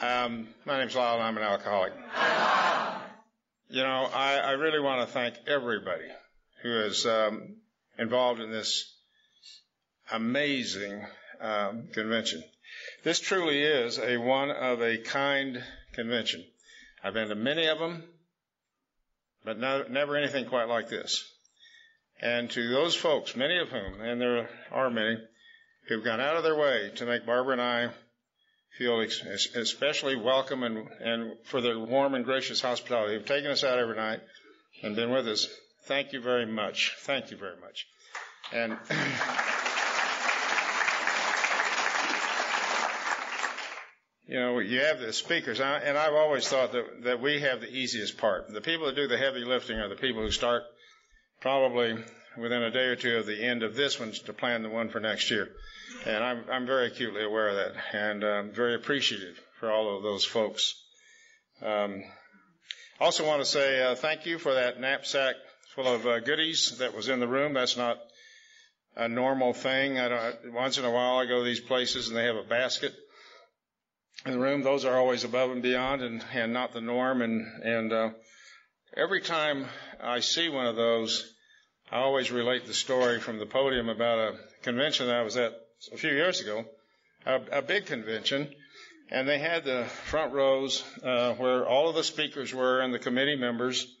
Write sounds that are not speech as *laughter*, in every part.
um, my name's Lyle and I'm an alcoholic. You know, I, I really want to thank everybody who is um, involved in this amazing um, convention. This truly is a one of a kind convention. I've been to many of them, but no, never anything quite like this. And to those folks, many of whom, and there are many, who've gone out of their way to make Barbara and I feel especially welcome and, and for their warm and gracious hospitality. They've taken us out every night and been with us. Thank you very much. Thank you very much. And *clears throat* you know, you have the speakers, and I've always thought that, that we have the easiest part. The people that do the heavy lifting are the people who start probably within a day or two of the end of this one to plan the one for next year. And I'm, I'm very acutely aware of that and um, very appreciative for all of those folks. Um, also want to say uh, thank you for that knapsack full of uh, goodies that was in the room. That's not a normal thing. I don't, once in a while I go to these places and they have a basket in the room. Those are always above and beyond and, and not the norm. And, and uh, every time I see one of those, I always relate the story from the podium about a convention that I was at a few years ago, a, a big convention, and they had the front rows uh, where all of the speakers were and the committee members,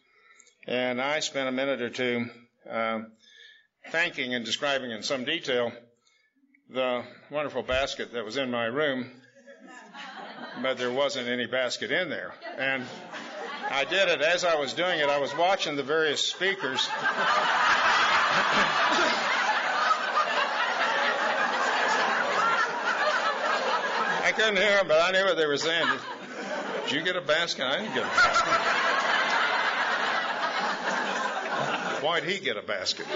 and I spent a minute or two uh, thanking and describing in some detail the wonderful basket that was in my room, but there wasn't any basket in there, and I did it as I was doing it. I was watching the various speakers. *laughs* I couldn't hear them, but I knew what they were saying. Did you get a basket? I didn't get a basket. Why'd he get a basket?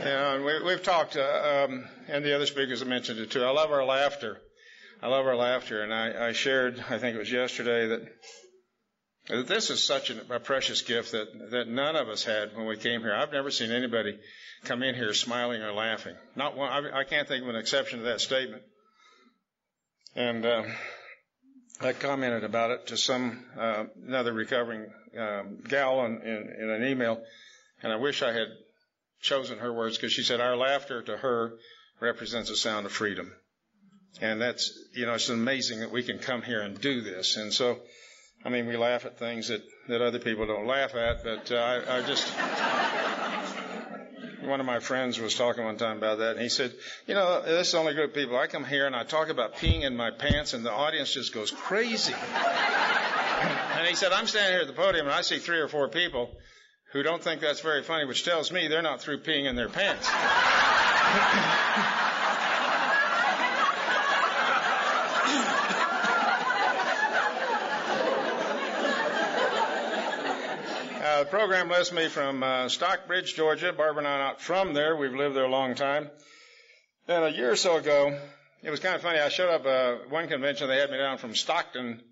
Yeah, and we, have talked, uh, um, and the other speakers have mentioned it too. I love our laughter. I love our laughter, and I, I shared, I think it was yesterday, that, that this is such a, precious gift that, that none of us had when we came here. I've never seen anybody come in here smiling or laughing. Not one, I, I can't think of an exception to that statement. And uh, I commented about it to some uh, another recovering um, gal in, in, in an email, and I wish I had chosen her words because she said our laughter to her represents a sound of freedom. And that's, you know, it's amazing that we can come here and do this. And so, I mean, we laugh at things that, that other people don't laugh at, but uh, I, I just, one of my friends was talking one time about that, and he said, you know, this is the only group of people. I come here and I talk about peeing in my pants, and the audience just goes crazy. and he said, I'm standing here at the podium, and I see three or four people who don't think that's very funny, which tells me they're not through peeing in their pants. *laughs* program lists me from uh, Stockbridge, Georgia. Barbara and I are not from there. We've lived there a long time. Then a year or so ago, it was kind of funny. I showed up uh, one convention. They had me down from Stockton,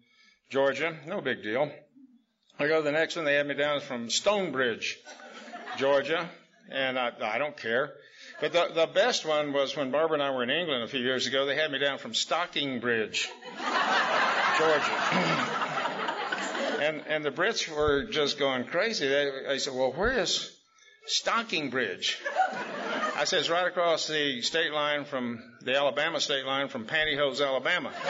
Georgia. No big deal. I go to the next one. They had me down from Stonebridge, Georgia, and I, I don't care. But the, the best one was when Barbara and I were in England a few years ago. They had me down from Stockingbridge, Georgia. *clears throat* and and the Brits were just going crazy. They, said, "Well, where is Stocking Bridge? I said, "It's right across the state line from the Alabama state line from Pantyhose, Alabama." *laughs*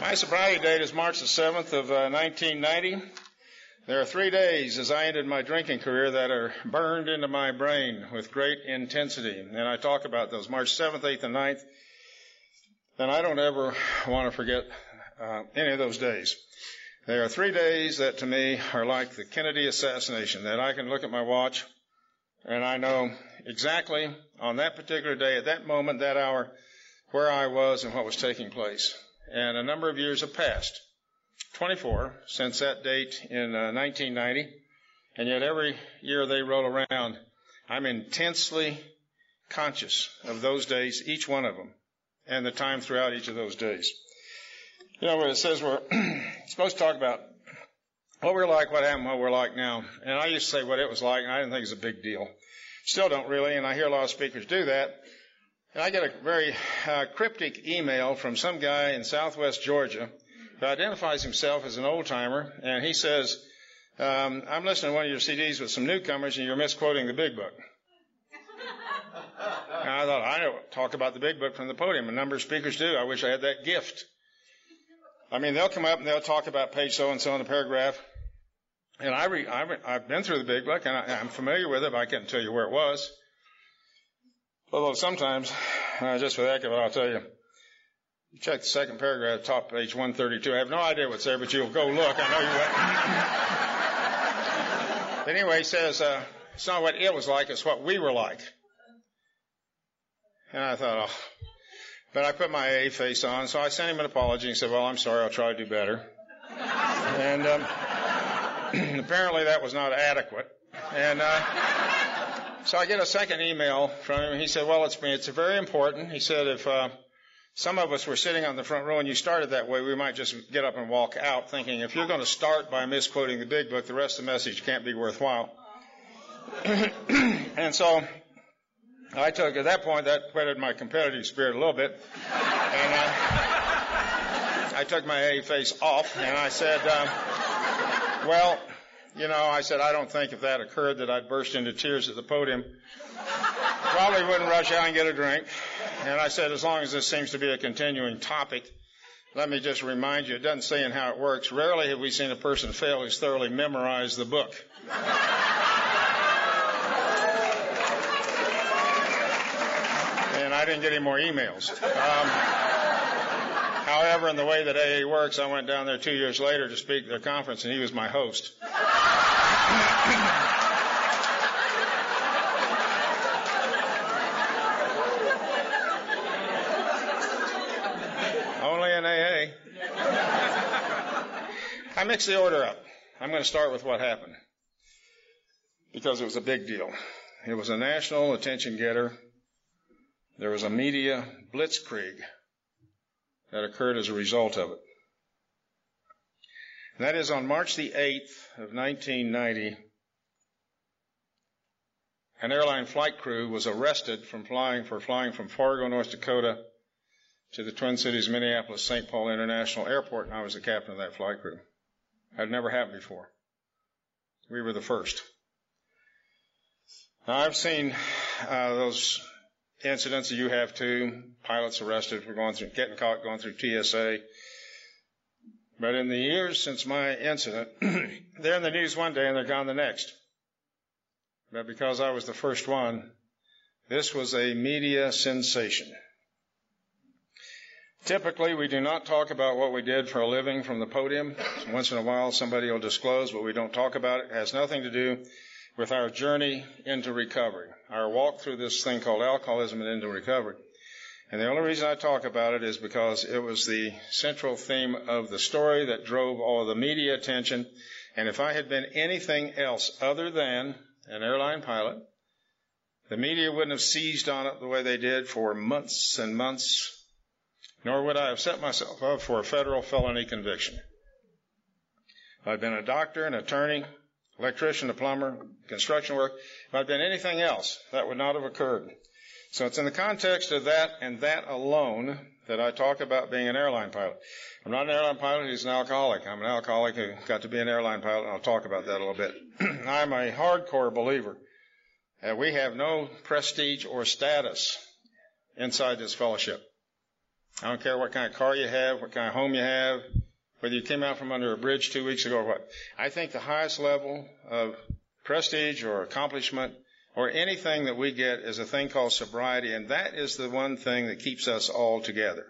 My sobriety date is March the 7th of uh, 1990. There are three days as I ended my drinking career that are burned into my brain with great intensity. And I talk about those March 7th, 8th, and 9th. And I don't ever want to forget uh, any of those days. There are three days that to me are like the Kennedy assassination, that I can look at my watch and I know exactly on that particular day, at that moment, that hour, where I was and what was taking place. And a number of years have passed. 24 since that date in uh, 1990. And yet every year they roll around, I'm intensely conscious of those days, each one of them, and the time throughout each of those days. You know, when it says we're *clears throat* supposed to talk about what we're like, what happened, what we're like now. And I used to say what it was like, and I didn't think it was a big deal. Still don't really, and I hear a lot of speakers do that. And I get a very uh, cryptic email from some guy in southwest Georgia who identifies himself as an old timer, and he says, um, I'm listening to one of your CDs with some newcomers, and you're misquoting the big book. and *laughs* I thought, I don't talk about the big book from the podium. A number of speakers do. I wish I had that gift. I mean, they'll come up and they'll talk about page so and so in the paragraph. And I re, I re, I've been through the big book and I, am familiar with it, but I can't tell you where it was. Although sometimes, uh, just for the heck of it, I'll tell you, you check the second paragraph, top page 132. I have no idea what's there, but you'll go look. I know you will. but anyway, he says, uh, it's not what it was like, it's what we were like. And I thought, oh, but I put my A face on, so I sent him an apology and said, well, I'm sorry, I'll try to do better. and um, *clears throat* apparently that was not adequate. And uh, so I get a second email from him. He said, well, it's, me. it's very important. He said, if uh, some of us were sitting on the front row and you started that way, we might just get up and walk out thinking, if you're going to start by misquoting the big book, the rest of the message can't be worthwhile. *clears throat* and so I took, at that point, that whetted my competitive spirit a little bit. And uh, I took my A face off and I said, um, well, you know, I said, I don't think if that occurred that I'd burst into tears at the podium. Probably wouldn't rush out and get a drink. And I said, as long as this seems to be a continuing topic, let me just remind you, it doesn't say in how it works. Rarely have we seen a person fail who's thoroughly memorized the book. And I didn't get any more emails. Um, however, in the way that AA works, I went down there two years later to speak at their conference, and he was my host. Only in AA. I mixed the order up. I'm going to start with what happened because it was a big deal. It was a national attention getter there was a media blitzkrieg that occurred as a result of it. And that is on March the 8th of 1990, an airline flight crew was arrested from flying for flying from Fargo, North Dakota to the Twin Cities, Minneapolis, St. Paul International Airport, and I was the captain of that flight crew. Had never happened before. We were the first. Now I've seen uh, those incidents that you have too. Pilots arrested for going through, getting caught going through TSA. But in the years since my incident, *clears throat* they're in the news one day and they're gone the next. But because I was the first one, this was a media sensation. Typically, we do not talk about what we did for a living from the podium. Once in a while, somebody will disclose, but we don't talk about it. It has nothing to do with our journey into recovery, our walk through this thing called alcoholism and into recovery. And the only reason I talk about it is because it was the central theme of the story that drove all the media attention. And if I had been anything else other than an airline pilot, the media wouldn't have seized on it the way they did for months and months, nor would I have set myself up for a federal felony conviction. If I'd been a doctor, an attorney, electrician, a plumber, construction work. If I'd been anything else, that would not have occurred. So it's in the context of that and that alone that I talk about being an airline pilot. I'm not an airline pilot who's an alcoholic. I'm an alcoholic who got to be an airline pilot, and I'll talk about that a little bit. *clears throat* I'm a hardcore believer that we have no prestige or status inside this fellowship. I don't care what kind of car you have, what kind of home you have, whether you came out from under a bridge two weeks ago or what. I think the highest level of prestige or accomplishment or anything that we get is a thing called sobriety, and that is the one thing that keeps us all together.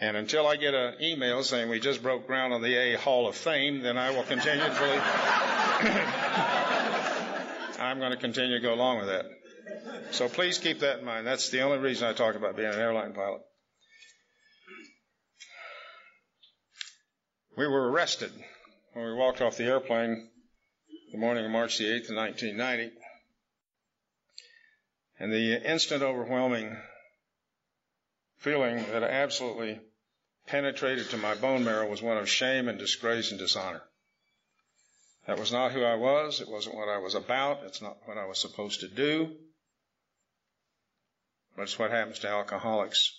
And until I get an email saying we just broke ground on the A Hall of Fame, then I will continue to believe. *laughs* I'm going to continue to go along with that. So please keep that in mind. That's the only reason I talk about being an airline pilot. We were arrested when we walked off the airplane the morning of March the 8th, 1990. And the instant overwhelming feeling that absolutely penetrated to my bone marrow was one of shame and disgrace and dishonor. That was not who I was. It wasn't what I was about. It's not what I was supposed to do. But it's what happens to alcoholics.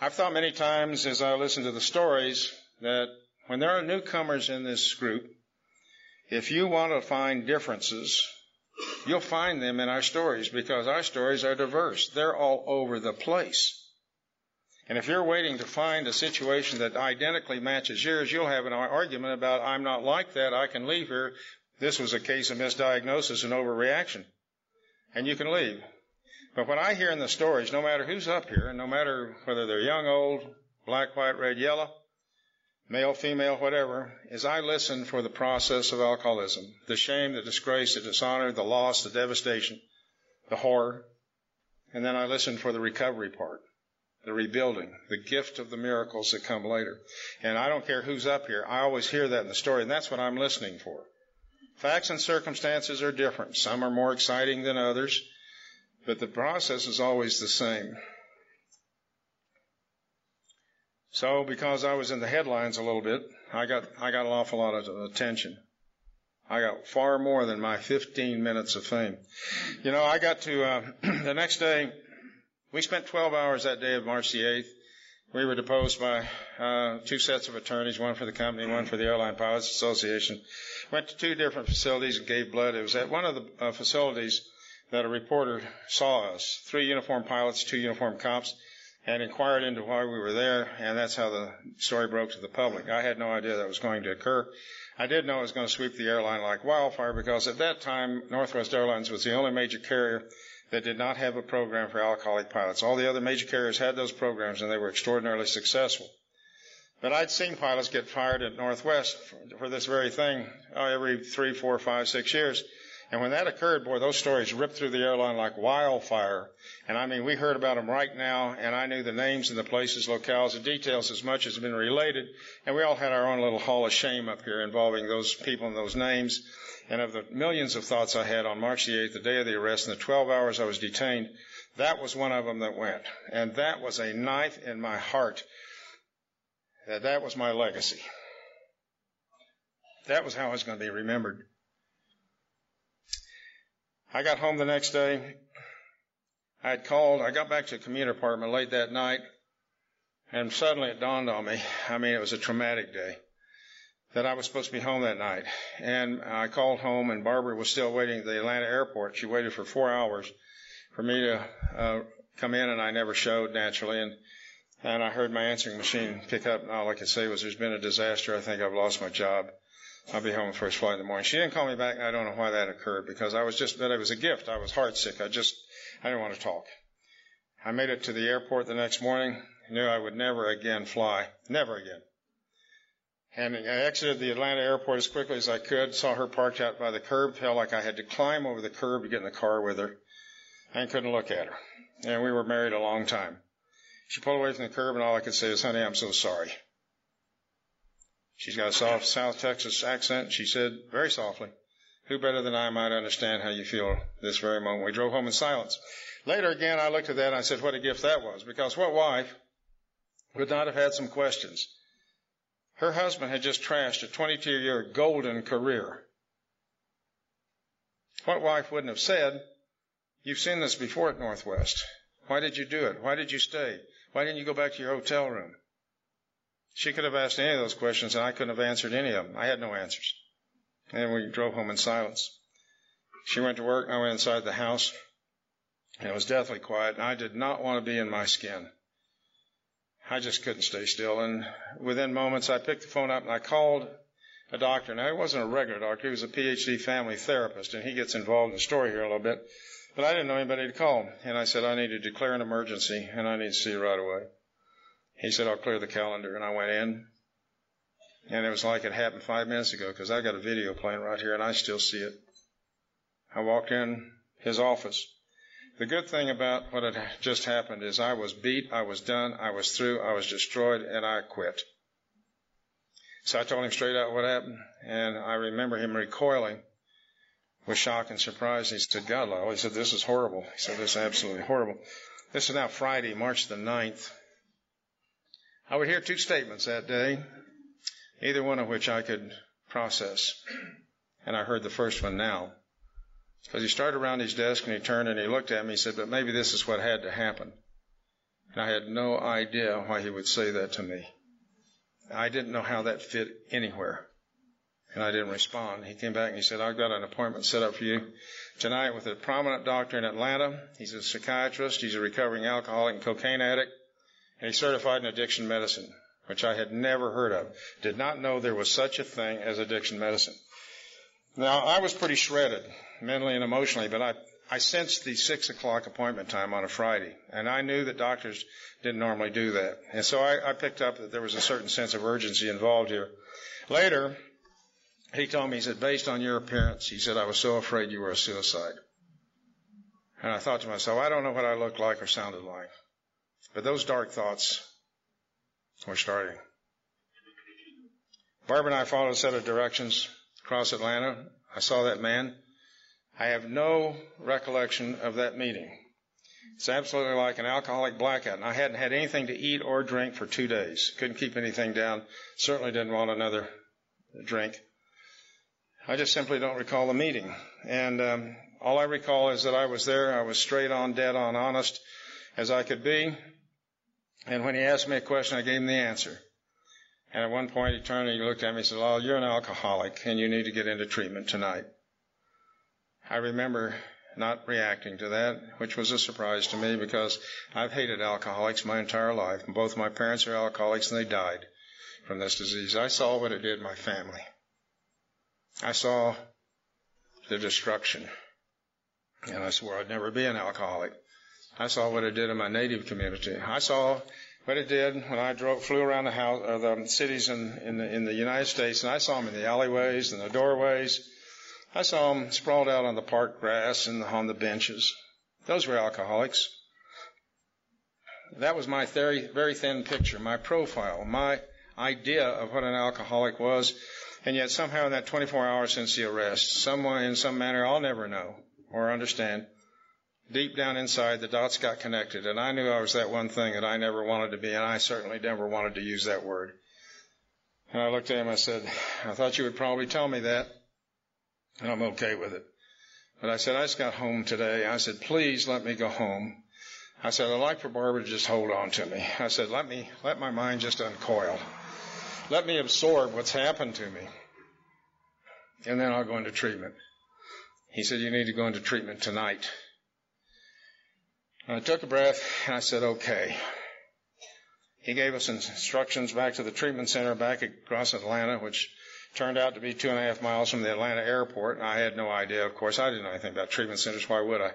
I've thought many times as I listen to the stories that when there are newcomers in this group, if you want to find differences You'll find them in our stories because our stories are diverse. They're all over the place. And if you're waiting to find a situation that identically matches yours, you'll have an argument about, I'm not like that, I can leave here. This was a case of misdiagnosis and overreaction. And you can leave. But what I hear in the stories, no matter who's up here, and no matter whether they're young, old, black, white, red, yellow, male, female, whatever, is I listen for the process of alcoholism. The shame, the disgrace, the dishonor, the loss, the devastation, the horror. And then I listen for the recovery part, the rebuilding, the gift of the miracles that come later. And I don't care who's up here. I always hear that in the story, and that's what I'm listening for. Facts and circumstances are different. Some are more exciting than others, but the process is always the same. So because I was in the headlines a little bit, I got I got an awful lot of attention. I got far more than my 15 minutes of fame. You know, I got to uh, *clears throat* the next day. We spent 12 hours that day of March the 8th. We were deposed by uh, two sets of attorneys, one for the company, one for the Airline Pilots Association. Went to two different facilities and gave blood. It was at one of the uh, facilities that a reporter saw us. Three uniformed pilots, two uniformed cops and inquired into why we were there, and that's how the story broke to the public. I had no idea that was going to occur. I did know it was going to sweep the airline like wildfire because at that time, Northwest Airlines was the only major carrier that did not have a program for alcoholic pilots. All the other major carriers had those programs, and they were extraordinarily successful. But I'd seen pilots get fired at Northwest for, for this very thing oh, every three, four, five, six years. And when that occurred, boy, those stories ripped through the airline like wildfire. And I mean, we heard about them right now, and I knew the names and the places, locales, and details as much as been related. And we all had our own little hall of shame up here involving those people and those names. And of the millions of thoughts I had on March the 8th, the day of the arrest, and the 12 hours I was detained, that was one of them that went. And that was a knife in my heart. That that was my legacy. That was how I was going to be remembered. I got home the next day. I had called. I got back to the commuter apartment late that night, and suddenly it dawned on me. I mean, it was a traumatic day that I was supposed to be home that night. And I called home, and Barbara was still waiting at the Atlanta airport. She waited for four hours for me to uh, come in, and I never showed naturally. And and I heard my answering machine pick up, and all I could say was, "There's been a disaster. I think I've lost my job." I'll be home first flight in the morning. She didn't call me back, I don't know why that occurred because I was just that it was a gift. I was heartsick. I just I didn't want to talk. I made it to the airport the next morning. Knew I would never again fly, never again. And I exited the Atlanta airport as quickly as I could. Saw her parked out by the curb. Felt like I had to climb over the curb to get in the car with her, and couldn't look at her. And we were married a long time. She pulled away from the curb, and all I could say is, "Honey, I'm so sorry." She's got a soft South Texas accent. She said very softly, Who better than I might understand how you feel this very moment? We drove home in silence. Later again, I looked at that and I said, What a gift that was. Because what wife would not have had some questions? Her husband had just trashed a 22 year golden career. What wife wouldn't have said, You've seen this before at Northwest. Why did you do it? Why did you stay? Why didn't you go back to your hotel room? She could have asked any of those questions, and I couldn't have answered any of them. I had no answers. And we drove home in silence. She went to work, I went inside the house, and it was deathly quiet, I did not want to be in my skin. I just couldn't stay still. And within moments, I picked the phone up and I called a doctor. Now, he wasn't a regular doctor. He was a PhD family therapist, and he gets involved in the story here a little bit. But I didn't know anybody to call. And I said, I need to declare an emergency, and I need to see you right away. He said, I'll clear the calendar. And I went in. And it was like it happened five minutes ago because I got a video playing right here and I still see it. I walked in his office. The good thing about what had just happened is I was beat, I was done, I was through, I was destroyed, and I quit. So I told him straight out what happened, and I remember him recoiling with shock and surprise. He said, God, Lyle, he said, this is horrible. He said, this is absolutely horrible. This is now Friday, March the 9th. I would hear two statements that day, either one of which I could process. And I heard the first one now. Because he started around his desk and he turned and he looked at me. He said, But maybe this is what had to happen. And I had no idea why he would say that to me. I didn't know how that fit anywhere. And I didn't respond. He came back and he said, I've got an appointment set up for you tonight with a prominent doctor in Atlanta. He's a psychiatrist. He's a recovering alcoholic and cocaine addict. And he's certified in addiction medicine, which I had never heard of. Did not know there was such a thing as addiction medicine. Now, I was pretty shredded mentally and emotionally, but I, I sensed the six o'clock appointment time on a Friday, and I knew that doctors didn't normally do that. And so I, I picked up that there was a certain sense of urgency involved here. Later, he told me, he said, based on your appearance, he said, I was so afraid you were a suicide. And I thought to myself, I don't know what I looked like or sounded like. But those dark thoughts were starting. Barbara and I followed a set of directions across Atlanta. I saw that man. I have no recollection of that meeting. It's absolutely like an alcoholic blackout. And I hadn't had anything to eat or drink for two days. Couldn't keep anything down. Certainly didn't want another drink. I just simply don't recall the meeting. And um, all I recall is that I was there. I was straight on, dead on, honest as I could be. And when he asked me a question, I gave him the answer. And at one point, he turned and he looked at me and said, "Well, you're an alcoholic, and you need to get into treatment tonight." I remember not reacting to that, which was a surprise to me because I've hated alcoholics my entire life. Both my parents are alcoholics, and they died from this disease. I saw what it did my family. I saw the destruction. And I swore I'd never be an alcoholic. I saw what it did in my native community. I saw what it did when I drove, flew around the house, or the cities in, in the, in the United States, and I saw them in the alleyways and the doorways. I saw them sprawled out on the park grass and on the benches. Those were alcoholics. That was my very, very thin picture, my profile, my idea of what an alcoholic was. And yet somehow in that 24 hours since the arrest, someone in some manner I'll never know or understand, deep down inside the dots got connected and I knew I was that one thing that I never wanted to be and I certainly never wanted to use that word. And I looked at him I said, I thought you would probably tell me that and I'm okay with it. But I said, I just got home today. I said, please let me go home. I said, I'd like for Barbara to just hold on to me. I said, let me, let my mind just uncoil. Let me absorb what's happened to me. And then I'll go into treatment. He said, You need to go into treatment tonight. And I took a breath and I said, Okay. He gave us instructions back to the treatment center back across Atlanta, which turned out to be two and a half miles from the Atlanta airport. I had no idea, of course. I didn't know anything about treatment centers. Why would I?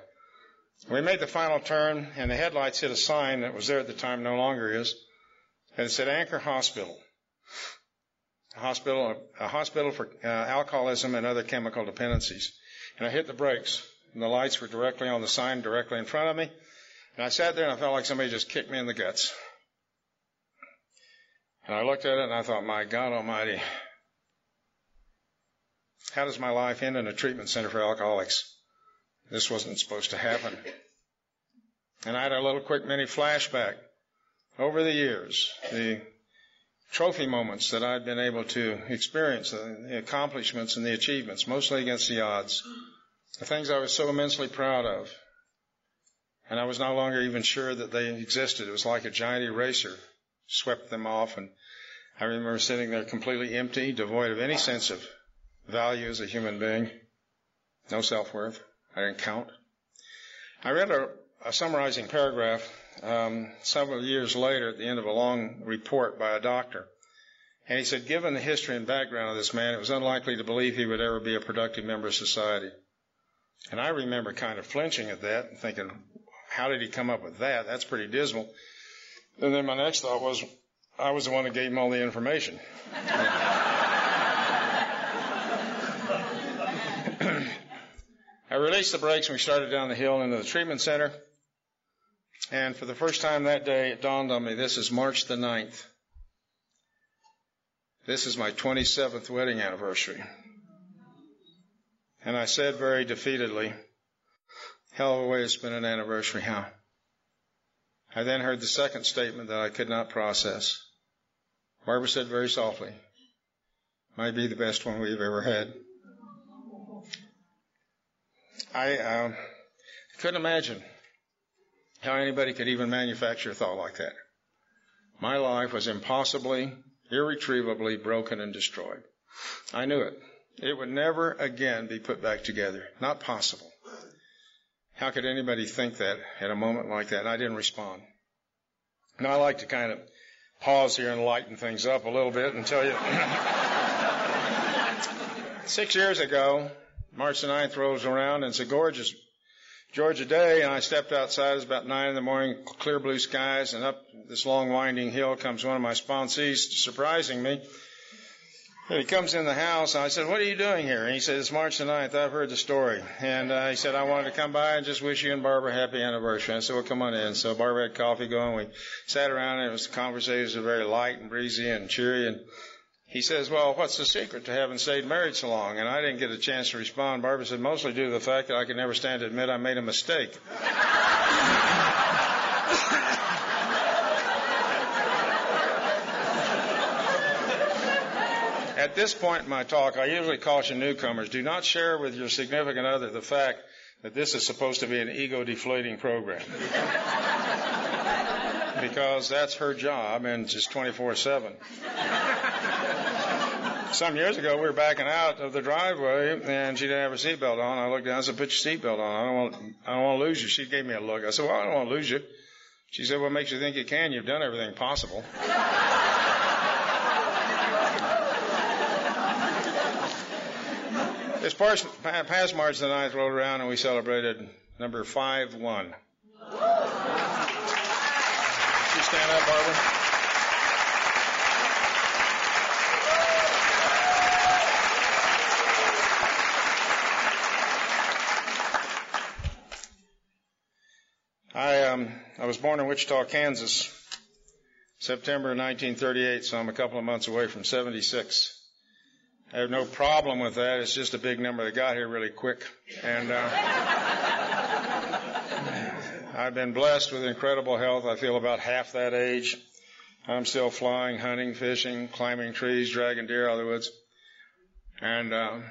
We made the final turn, and the headlights hit a sign that was there at the time, no longer is, and it said Anchor Hospital a hospital, a hospital for uh, alcoholism and other chemical dependencies. And I hit the brakes, and the lights were directly on the sign, directly in front of me. And I sat there and I felt like somebody just kicked me in the guts. And I looked at it and I thought, my God Almighty, how does my life end in a treatment center for alcoholics? This wasn't supposed to happen. And I had a little quick mini flashback over the years. The trophy moments that I'd been able to experience, uh, the accomplishments and the achievements, mostly against the odds, the things I was so immensely proud of. And I was no longer even sure that they existed. It was like a giant eraser swept them off. And I remember sitting there completely empty, devoid of any sense of value as a human being, no self worth. I didn't count. I read a, a summarizing paragraph um, several years later at the end of a long report by a doctor. And he said, given the history and background of this man, it was unlikely to believe he would ever be a productive member of society. And I remember kind of flinching at that and thinking, how did he come up with that? That's pretty dismal. And then my next thought was, I was the one that gave him all the information. I released the brakes and we started down the hill into the treatment center. And for the first time that day, it dawned on me this is March the 9th. This is my 27th wedding anniversary. And I said very defeatedly, hell of a way to spend an anniversary, huh? I then heard the second statement that I could not process. Barbara said very softly, might be the best one we've ever had. I uh, couldn't imagine how anybody could even manufacture a thought like that. My life was impossibly, irretrievably broken and destroyed. I knew it. It would never again be put back together. Not possible. How could anybody think that at a moment like that? And I didn't respond. Now I like to kind of pause here and lighten things up a little bit and tell you. *laughs* Six years ago, March the 9th rolls around and it's a gorgeous Georgia day and I stepped outside. It was about nine in the morning, clear blue skies and up this long winding hill comes one of my sponsees surprising me. And he comes in the house and I said, what are you doing here? And he said, it's March the 9th. I've heard the story. And uh, he said, I wanted to come by and just wish you and Barbara happy anniversary. I said, well, come on in. So Barbara had coffee going. We sat around and it was, the conversation was very light and breezy and cheery. And he says, well, what's the secret to having stayed married so long? And I didn't get a chance to respond. Barbara said, mostly due to the fact that I could never stand to admit I made a mistake. *laughs* this point in my talk, I usually caution newcomers, do not share with your significant other the fact that this is supposed to be an ego deflating program. *laughs* because that's her job and just 24 7. Some years ago, we were backing out of the driveway and she didn't have her seatbelt on. I looked down and said, put your seatbelt on. I don't want, I don't want to lose you. She gave me a look. I said, well, I don't want to lose you. She said, what makes you think you can? You've done everything possible. *laughs* This past, past March the 9th rolled around and we celebrated number 5 1. You stand up, Barbara. I, um, I was born in Wichita, Kansas, September 1938, so I'm a couple of months away from 76. I have no problem with that. It's just a big number that got here really quick. And uh, I've been blessed with incredible health. I feel about half that age. I'm still flying, hunting, fishing, climbing trees, dragging deer out of the woods. And uh,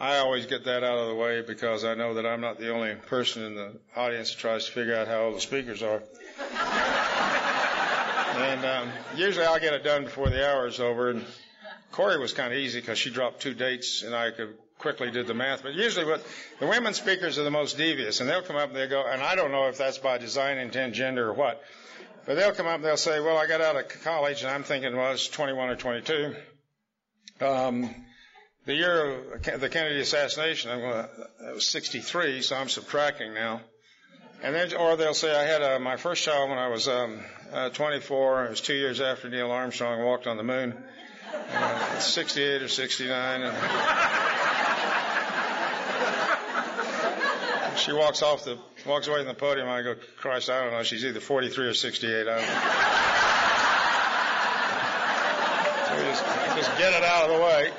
I always get that out of the way because I know that I'm not the only person in the audience that tries to figure out how old the speakers are. and um, usually I'll get it done before the hour is over. And Corey was kind of easy because she dropped two dates and I could quickly did the math. But usually what the women speakers are the most devious and they'll come up and they go, and I don't know if that's by design, intent, gender or what, but they'll come up and they'll say, well, I got out of college and I'm thinking, well, it's 21 or 22. Um, the year of the Kennedy assassination, I'm going to, it was 63, so I'm subtracting now. And then, or they'll say, I had uh, my first child when I was um, uh, 24. It was two years after Neil Armstrong walked on the moon uh, 68 or 69. And she walks off the, walks away from the podium. I go, Christ, I don't know. She's either 43 or 68. I don't know. So just, just get it out of the way.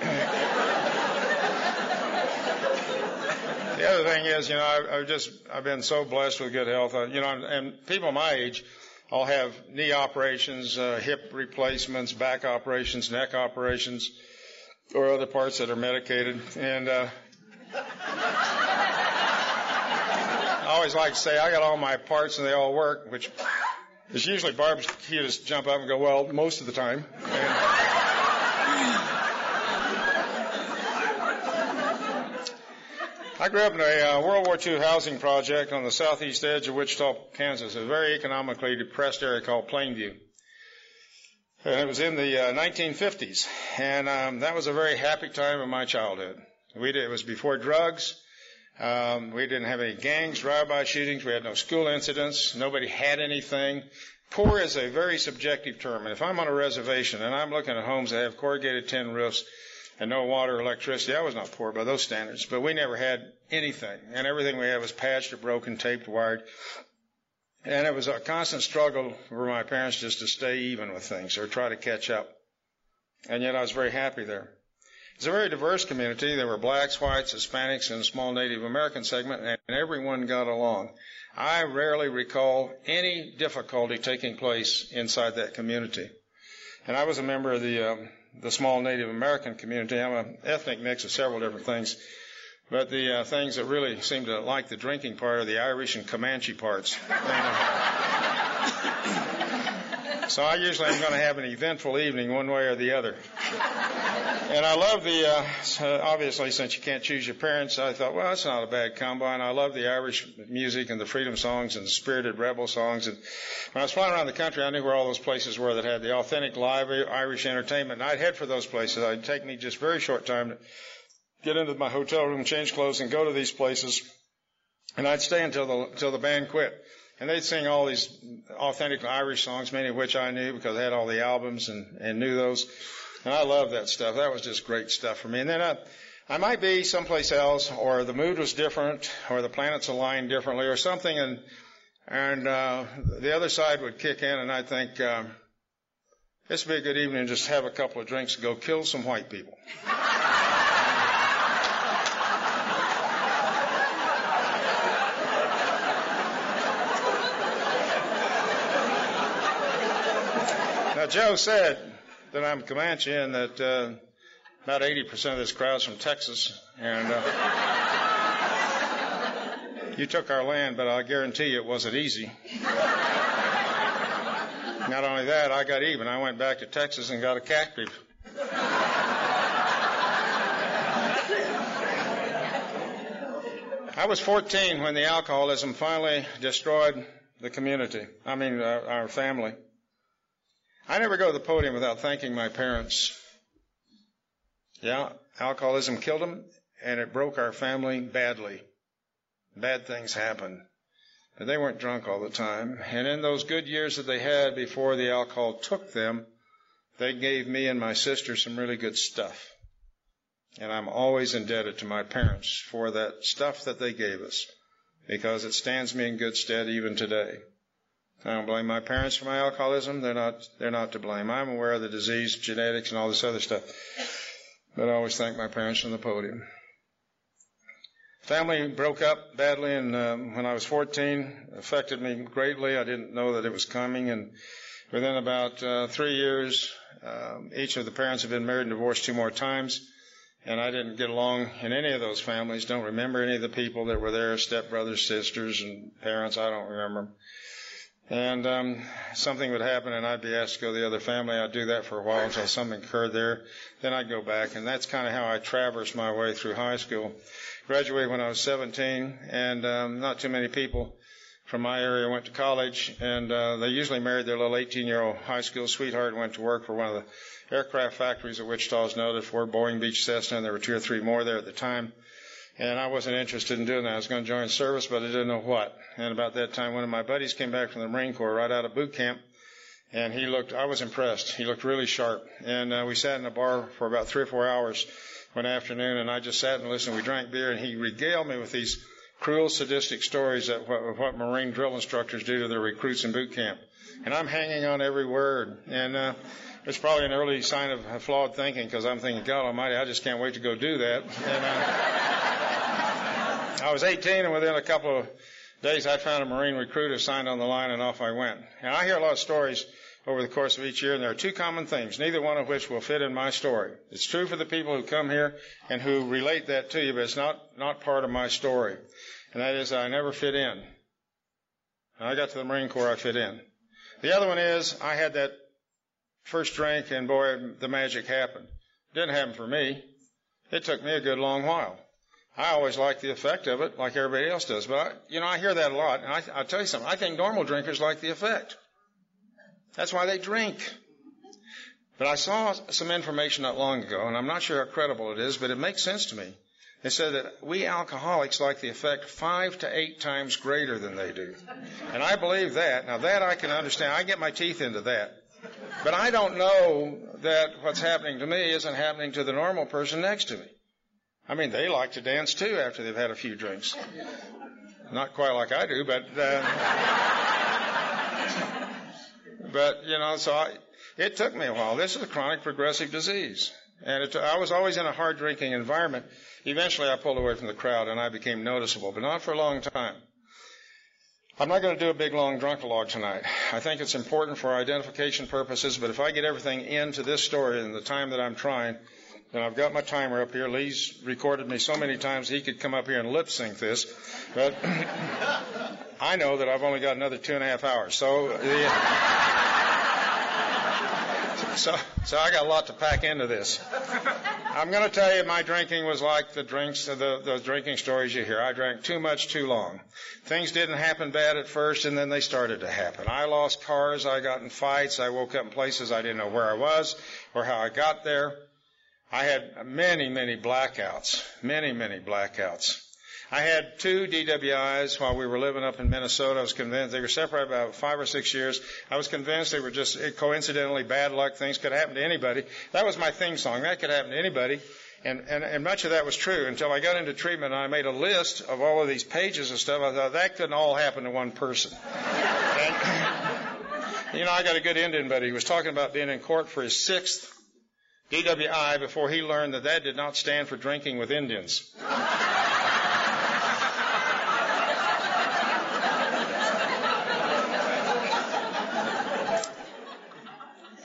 the other thing is, you know, I've, just, I've been so blessed with good health. You know, and people my age, I'll have knee operations, uh, hip replacements, back operations, neck operations, or other parts that are medicated. And uh, I always like to say I got all my parts and they all work, which is usually Barb's cue to jump up and go, well, most of the time. And, I grew up in a uh, World War II housing project on the southeast edge of Wichita, Kansas, a very economically depressed area called Plainview. And it was in the uh, 1950s, and um, that was a very happy time of my childhood. We did, it was before drugs. Um, we didn't have any gangs, drive-by shootings. We had no school incidents. Nobody had anything. Poor is a very subjective term. And if I'm on a reservation and I'm looking at homes that have corrugated tin roofs and no water electricity, I was not poor by those standards. But we never had anything. And everything we had was patched or broken, taped, wired. And it was a constant struggle for my parents just to stay even with things or try to catch up. And yet I was very happy there. It's a very diverse community. There were blacks, whites, Hispanics, and a small Native American segment, and everyone got along. I rarely recall any difficulty taking place inside that community. And I was a member of the um, the small Native American community. I'm an ethnic mix of several different things, but the uh, things that really seem to like the drinking part are the Irish and Comanche parts. *laughs* And, uh, so I usually am going to have an eventful evening one way or the other. And I love the, uh, obviously, since you can't choose your parents, I thought, well, that's not a bad combo. And I love the Irish music and the freedom songs and the spirited rebel songs. And when I was flying around the country, I knew where all those places were that had the authentic live Irish entertainment. And I'd head for those places. It'd take me just very short time to get into my hotel room, change clothes, and go to these places. And I'd stay until the, until the band quit. And they'd sing all these authentic Irish songs, many of which I knew because I had all the albums and, and knew those. And I loved that stuff. That was just great stuff for me. And then I, I might be someplace else, or the mood was different, or the planets aligned differently, or something, and and uh, the other side would kick in, and I'd think, uh, this would be a good evening, just have a couple of drinks and go kill some white people. *laughs* Now, Joe said that I'm Comanche and that uh, about 80% of this crowd's from Texas. And uh, *laughs* you took our land, but I guarantee you it wasn't easy. Not only that, I got even. I went back to Texas and got a captive. I was 14 when the alcoholism finally destroyed the community. I mean, uh, our family. I never go to the podium without thanking my parents. Yeah, alcoholism killed them and it broke our family badly. Bad things happened. But they weren't drunk all the time. And in those good years that they had before the alcohol took them, they gave me and my sister some really good stuff. And I'm always indebted to my parents for that stuff that they gave us because it stands me in good stead even today. I don't blame my parents for my alcoholism. They're not, they're not to blame. I'm aware of the disease, genetics, and all this other stuff. But I always thank my parents on the podium. Family broke up badly, and um, when I was 14, affected me greatly. I didn't know that it was coming, and within about uh, three years, um, each of the parents had been married and divorced two more times, and I didn't get along in any of those families. Don't remember any of the people that were there, stepbrothers, sisters, and parents. I don't remember them. And um, something would happen, and I'd be asked to go to the other family. I'd do that for a while until something occurred there. Then I'd go back, and that's kind of how I traversed my way through high school. Graduated when I was 17, and um, not too many people from my area went to college, and uh, they usually married their little 18-year-old high school sweetheart and went to work for one of the aircraft factories that Wichita is noted for, Boeing Beech Cessna, and there were two or three more there at the time. And I wasn't interested in doing that. I was going to join service, but I didn't know what. And about that time, one of my buddies came back from the Marine Corps right out of boot camp. And he looked, I was impressed. He looked really sharp. And uh, we sat in a bar for about three or four hours one afternoon, and I just sat and listened. We drank beer, and he regaled me with these cruel, sadistic stories of what, what Marine drill instructors do to their recruits in boot camp. And I'm hanging on every word. And uh, it's probably an early sign of flawed thinking because I'm thinking, God Almighty, I just can't wait to go do that. And, uh, I was 18, and within a couple of days, I found a Marine recruit who signed on the line, and off I went. And I hear a lot of stories over the course of each year, and there are two common themes, neither one of which will fit in my story. It's true for the people who come here and who relate that to you, but it's not, not part of my story. And that is I never fit in. When I got to the Marine Corps, I fit in. The other one is I had that first drink, and boy, the magic happened. Didn't happen for me. It took me a good long while. I always like the effect of it, like everybody else does. But I, you know, I hear that a lot, and I, I'll tell you something. I think normal drinkers like the effect. That's why they drink. But I saw some information not long ago, and I'm not sure how credible it is, but it makes sense to me. They said that we alcoholics like the effect five to eight times greater than they do. And I believe that. Now that I can understand. I get my teeth into that. But I don't know that what's happening to me isn't happening to the normal person next to me. I mean, they like to dance too after they've had a few drinks. Not quite like I do, but, uh, but, you know, so I, it took me a while. This is a chronic progressive disease. And it, I was always in a hard drinking environment. Eventually I pulled away from the crowd and I became noticeable, but not for a long time. I'm not going to do a big long drunkalogue tonight. I think it's important for identification purposes, but if I get everything into this story in the time that I'm trying, then I've got my timer up here. Lee's recorded me so many times he could come up here and lip sync this, but *coughs* I know that I've only got another two and a half hours. So so, so I got a lot to pack into this. I'm going to tell you my drinking was like the drinks, the, the drinking stories you hear. I drank too much too long. Things didn't happen bad at first and then they started to happen. I lost cars. I got in fights. I woke up in places I didn't know where I was or how I got there. I had many, many blackouts. Many, many blackouts. I had two DWIs while we were living up in Minnesota. I was convinced they were separated about five or six years. I was convinced they were just coincidentally bad luck. Things could happen to anybody. That was my theme song. That could happen to anybody. And, and, and much of that was true until I got into treatment and I made a list of all of these pages and stuff. I thought that couldn't all happen to one person. and, *laughs* you know, I got a good Indian buddy. He was talking about being in court for his sixth DWI before he learned that that did not stand for drinking with Indians.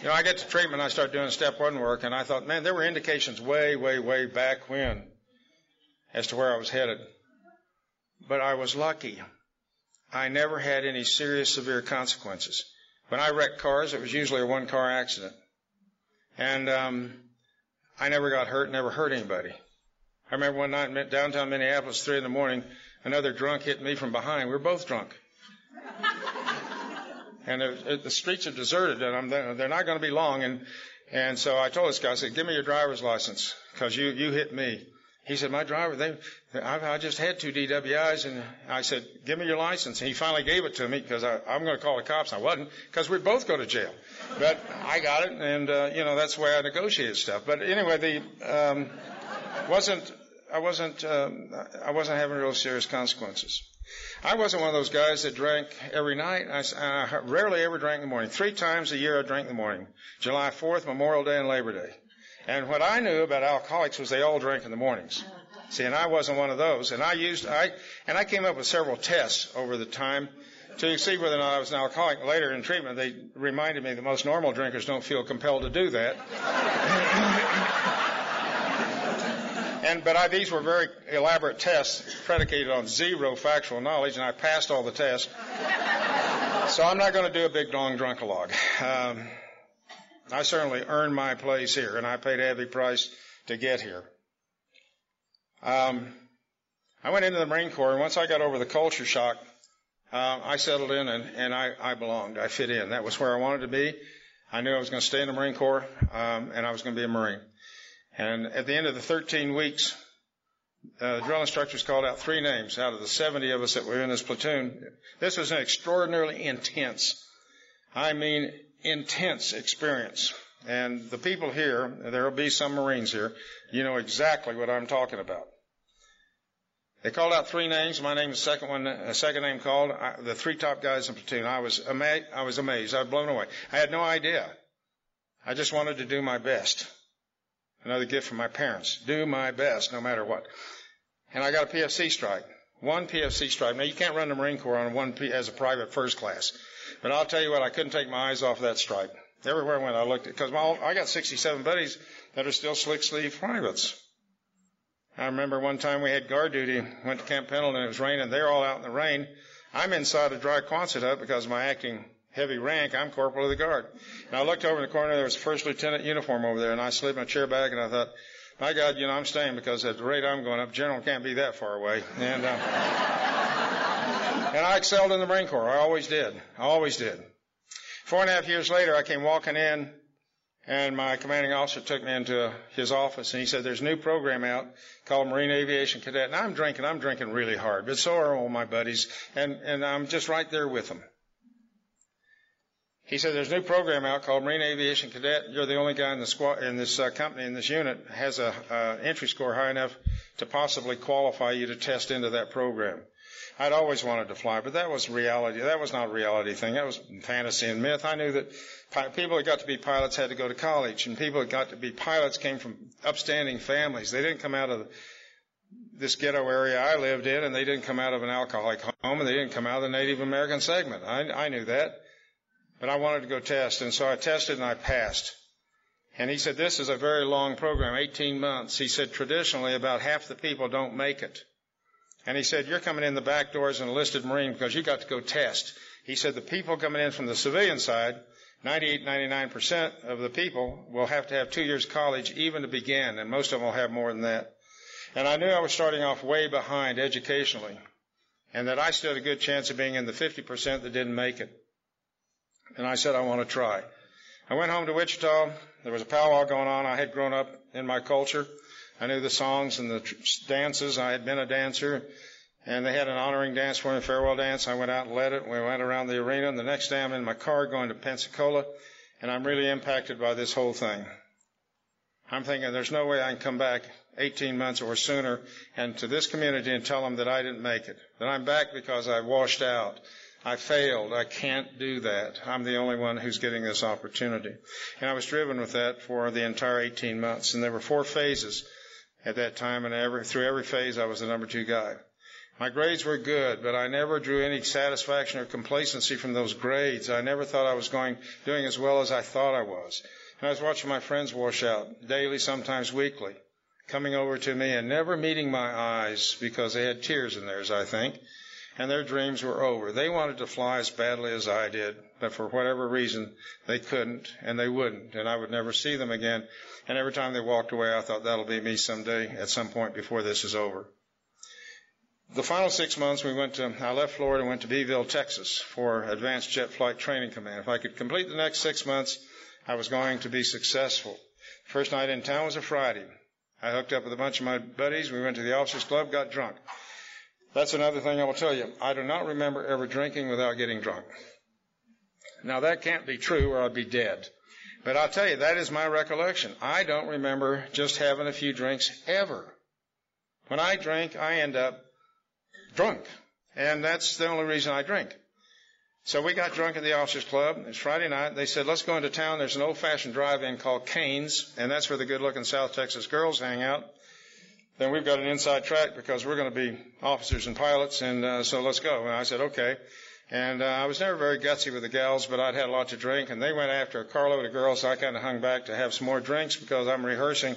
You know, I get to treatment, I start doing step one work, and I thought, man, there were indications way, way, way back when as to where I was headed. But I was lucky. I never had any serious severe consequences. When I wrecked cars, it was usually a one car accident. And um, I never got hurt, never hurt anybody. I remember one night in downtown Minneapolis, three in the morning, another drunk hit me from behind. We were both drunk and it, it, the streets are deserted, and I'm, they're not going to be long. And and so I told this guy, I said, "Give me your driver's license, because you you hit me." He said, "My driver, they, I, I just had two DWIs," and I said, "Give me your license." And he finally gave it to me because I'm going to call the cops. I wasn't because we'd both go to jail, but I got it, and uh, you know that's the way I negotiated stuff. But anyway, the um, wasn't I wasn't um, I wasn't having real serious consequences. I wasn't one of those guys that drank every night. I, I rarely ever drank in the morning. Three times a year I drank in the morning. July 4th, Memorial Day, and Labor Day. And what I knew about alcoholics was they all drank in the mornings. See, and I wasn't one of those. And I used, I, and I came up with several tests over the time to see whether or not I was an alcoholic. Later in treatment, they reminded me that most normal drinkers don't feel compelled to do that. *laughs* And but I, these were very elaborate tests predicated on zero factual knowledge, and I passed all the tests. so I'm not going to do a big long drunkalogue. Um, I certainly earned my place here, and I paid a heavy price to get here. Um, I went into the Marine Corps, and once I got over the culture shock, uh, I settled in and, and I, I, belonged. I fit in. That was where I wanted to be. I knew I was going to stay in the Marine Corps, um, and I was going to be a Marine. And at the end of the 13 weeks, uh, the drill instructors called out three names out of the 70 of us that were in this platoon. This was an extraordinarily intense, I mean, intense experience. And the people here, there will be some Marines here, you know exactly what I'm talking about. They called out three names. My name the second one, a second name called. I, the three top guys in the platoon. I was amazed. I was amazed. I was blown away. I had no idea. I just wanted to do my best. Another gift from my parents. Do my best no matter what. And I got a PFC strike. One PFC strike. Now you can't run the Marine Corps on one P as a private first class. But I'll tell you what, I couldn't take my eyes off that stripe. Everywhere I went, I looked at, it cause my, I got 67 buddies that are still slick sleeve privates. I remember one time we had guard duty, went to Camp Pendleton, it was raining. They're all out in the rain. I'm inside a dry Quonset hut because of my acting heavy rank, I'm corporal of the guard. And I looked over in the corner, there was a first lieutenant uniform over there, and I slid my chair back, and I thought, my God, you know, I'm staying because at the rate I'm going up, general can't be that far away. And, uh, *laughs* and I excelled in the Marine Corps. I always did. I always did. Four and a half years later, I came walking in, And my commanding officer took me into his office and he said, there's a new program out called Marine Aviation Cadet. Now I'm drinking, I'm drinking really hard, but so are all my buddies. And, and I'm just right there with them. He said, there's a new program out called Marine Aviation Cadet. You're the only guy in the squad, in this uh, company, in this unit, has a uh, entry score high enough to possibly qualify you to test into that program. I'd always wanted to fly, but that was reality. That was not a reality thing. That was fantasy and myth. I knew that people that got to be pilots had to go to college, and people that got to be pilots came from upstanding families. They didn't come out of this ghetto area I lived in, and they didn't come out of an alcoholic home, and they didn't come out of the Native American segment. I, I knew that. But I wanted to go test, and so I tested and I passed. And he said, this is a very long program, 18 months. He said, traditionally, about half the people don't make it. And he said, you're coming in the back doors as an enlisted Marine because you got to go test. He said, the people coming in from the civilian side, 98, 99% of the people will have to have two years college even to begin, and most of them will have more than that. And I knew I was starting off way behind educationally, and that I stood a good chance of being in the 50% that didn't make it. And I said, I want to try. I went home to Wichita. There was a powwow going on. I had grown up in my culture. I knew the songs and the dances. I had been a dancer. And they had an honoring dance for me, a farewell dance. I went out and led it. We went around the arena. And the next day I'm in my car going to Pensacola. And I'm really impacted by this whole thing. I'm thinking there's no way I can come back 18 months or sooner and to this community and tell them that I didn't make it. That I'm back because I washed out. I failed. I can't do that. I'm the only one who's getting this opportunity. And I was driven with that for the entire 18 months. And there were four phases at that time, and every, through every phase I was the number two guy. My grades were good, but I never drew any satisfaction or complacency from those grades. I never thought I was going, doing as well as I thought I was. And I was watching my friends wash out daily, sometimes weekly, coming over to me and never meeting my eyes because they had tears in theirs, I think and their dreams were over. They wanted to fly as badly as I did, but for whatever reason, they couldn't and they wouldn't, and I would never see them again. And every time they walked away, I thought that'll be me someday at some point before this is over. The final six months, we went to, I left Florida and went to Beeville, Texas for Advanced Jet Flight Training Command. If I could complete the next six months, I was going to be successful. First night in town was a Friday. I hooked up with a bunch of my buddies. We went to the officers club, got drunk. That's another thing I will tell you. I do not remember ever drinking without getting drunk. Now that can't be true or I'd be dead. But I'll tell you, that is my recollection. I don't remember just having a few drinks ever. When I drink, I end up drunk. And that's the only reason I drink. So we got drunk at the officers club. It's Friday night. They said, let's go into town. There's an old fashioned drive-in called Cain's, and that's where the good looking South Texas girls hang out then we've got an inside track because we're going to be officers and pilots, and uh, so let's go. And I said, okay. And uh, I was never very gutsy with the gals, but I'd had a lot to drink, and they went after a carload of girls, so I kind of hung back to have some more drinks because I'm rehearsing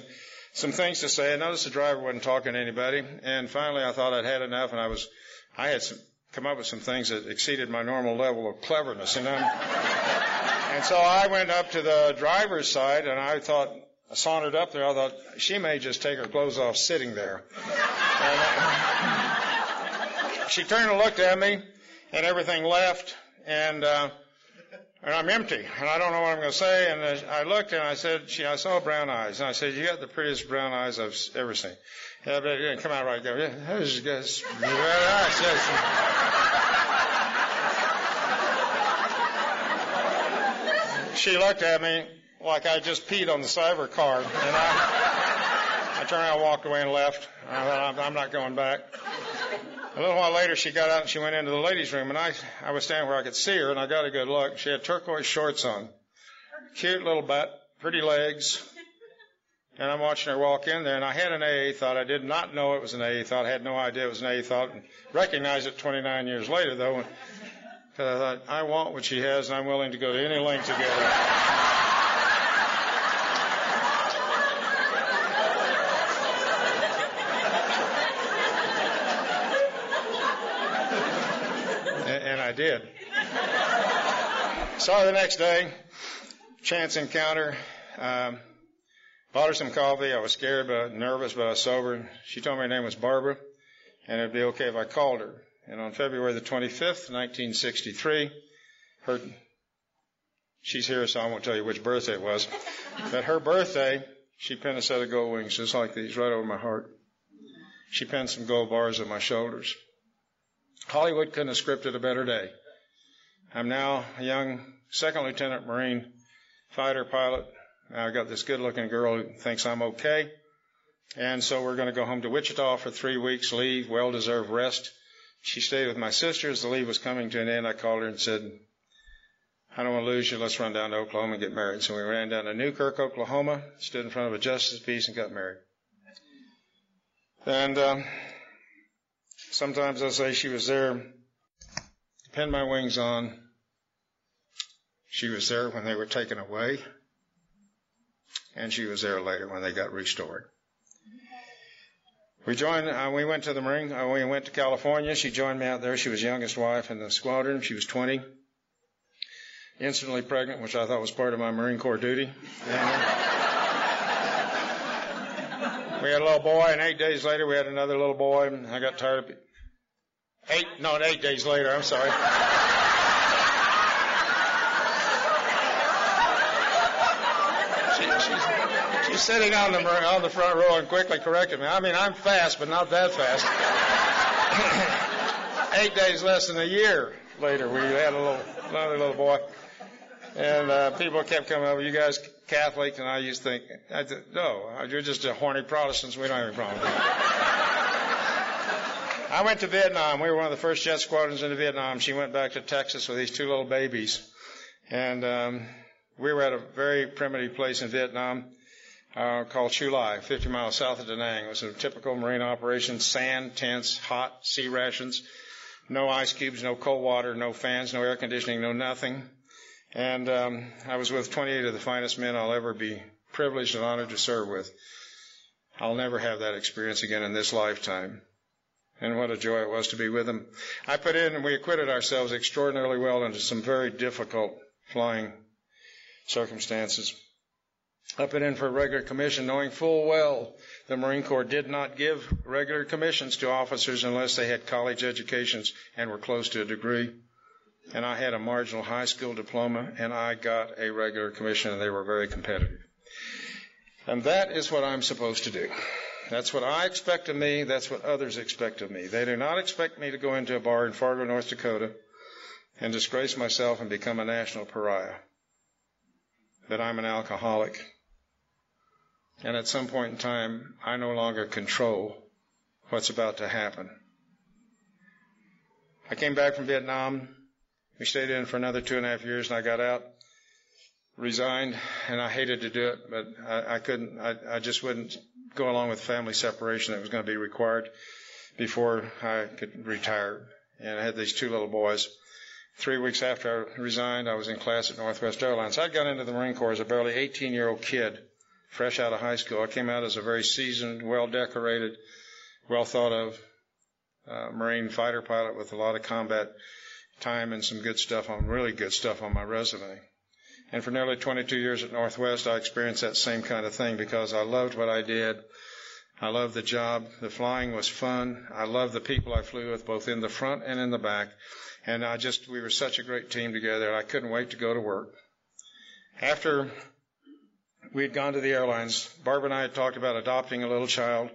some things to say. I noticed the driver wasn't talking to anybody, and finally I thought I'd had enough, and I was, I had some, come up with some things that exceeded my normal level of cleverness, and I'm, and so I went up to the driver's side, and I thought, I sauntered up there. I thought she may just take her clothes off sitting there. Uh, she turned and looked at me, and everything left, and uh, and I'm empty, and I don't know what I'm going to say. And I looked, and I said, she, I saw brown eyes, and I said, you got the prettiest brown eyes I've ever seen. Yeah, but it come out right. Go, yeah, those guys, very nice. Yes. she looked at me like I just peed on the cyber card. And I, I turned around, walked away, and left. I thought, I'm not going back. A little while later, she got out and she went into the ladies' room, and I, I was standing where I could see her, and I got a good look. She had turquoise shorts on, cute little butt, pretty legs, and I'm watching her walk in there, and I had an AA thought. I did not know it was an AA thought. I had no idea it was an AA thought, and recognized it 29 years later, though, because I thought, I want what she has, and I'm willing to go to any length to get it. Did. Saw her the next day, chance encounter. Um, bought her some coffee. I was scared, but nervous, but I was sober. She told me her name was Barbara, and it'd be okay if I called her. And on February the 25th, 1963, her She's here, so I won't tell you which birthday it was. But her birthday, she pinned a set of gold wings just like these right over my heart. She pinned some gold bars on my shoulders. Hollywood couldn't have scripted a better day. I'm now a young second lieutenant Marine fighter pilot. I've got this good looking girl who thinks I'm okay. And so we're going to go home to Wichita for three weeks leave, well deserved rest. She stayed with my sister as the leave was coming to an end. I called her and said, I don't want to lose you. Let's run down to Oklahoma and get married. So we ran down to Newkirk, Oklahoma, stood in front of a justice peace and got married. And um, sometimes I say she was there, pinned my wings on. She was there when they were taken away, and she was there later when they got restored. We joined. Uh, we went to the Marine. Uh, we went to California. She joined me out there. She was youngest wife in the squadron. She was 20 instantly pregnant, which I thought was part of my Marine Corps duty. *laughs* We had a little boy, and eight days later we had another little boy. And I got tired of. Eight, no, eight days later. I'm sorry. *laughs* she, she's, she's sitting on the on the front row and quickly corrected me. I mean, I'm fast, but not that fast. *laughs* eight days less than a year later, we had a little another little boy. And uh, people kept coming over, you guys Catholic, and I used to think, I said, no, you're just a horny Protestants. We don't have any problem. I went to Vietnam. We were one of the first jet squadrons into Vietnam. She went back to Texas with these two little babies. And um, we were at a very primitive place in Vietnam uh, called Chu Lai, 50 miles south of Da Nang. It was a typical Marine operation, sand, tents, hot, C rations, no ice cubes, no cold water, no fans, no air conditioning, no nothing. And um, I was with 28 of the finest men I'll ever be privileged and honored to serve with. I'll never have that experience again in this lifetime. And what a joy it was to be with them. I put in and we acquitted ourselves extraordinarily well under some very difficult flying circumstances. I put in for a regular commission knowing full well the Marine Corps did not give regular commissions to officers unless they had college educations and were close to a degree and I had a marginal high school diploma, and I got a regular commission, and they were very competitive. And that is what I'm supposed to do. That's what I expect of me. That's what others expect of me. They do not expect me to go into a bar in Fargo, North Dakota, and disgrace myself and become a national pariah. That I'm an alcoholic. And at some point in time, I no longer control what's about to happen. I came back from Vietnam we stayed in for another two and a half years, and I got out, resigned, and I hated to do it, but I, I couldn't. I, I just wouldn't go along with family separation that was going to be required before I could retire. And I had these two little boys. Three weeks after I resigned, I was in class at Northwest Airlines. I'd got into the Marine Corps as a barely 18 year old kid, fresh out of high school. I came out as a very seasoned, well decorated, well thought of uh, Marine fighter pilot with a lot of combat time and some good stuff on, really good stuff on my resume. And for nearly 22 years at Northwest, I experienced that same kind of thing because I loved what I did. I loved the job. The flying was fun. I loved the people I flew with, both in the front and in the back. And I just, we were such a great team together. I couldn't wait to go to work. After we'd gone to the airlines, Barbara and I had talked about adopting a little child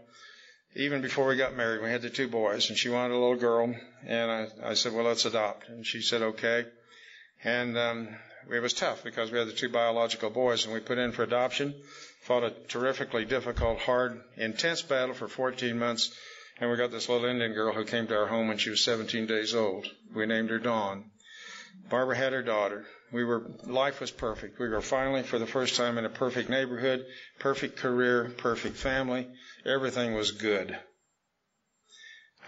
even before we got married, we had the two boys, and she wanted a little girl, and I, I said, well, let's adopt. And she said, okay. And um, it was tough because we had the two biological boys, and we put in for adoption, fought a terrifically difficult, hard, intense battle for 14 months, and we got this little Indian girl who came to our home when she was 17 days old. We named her Dawn. Barbara had her daughter. We were, life was perfect. We were finally, for the first time, in a perfect neighborhood, perfect career, perfect family. Everything was good.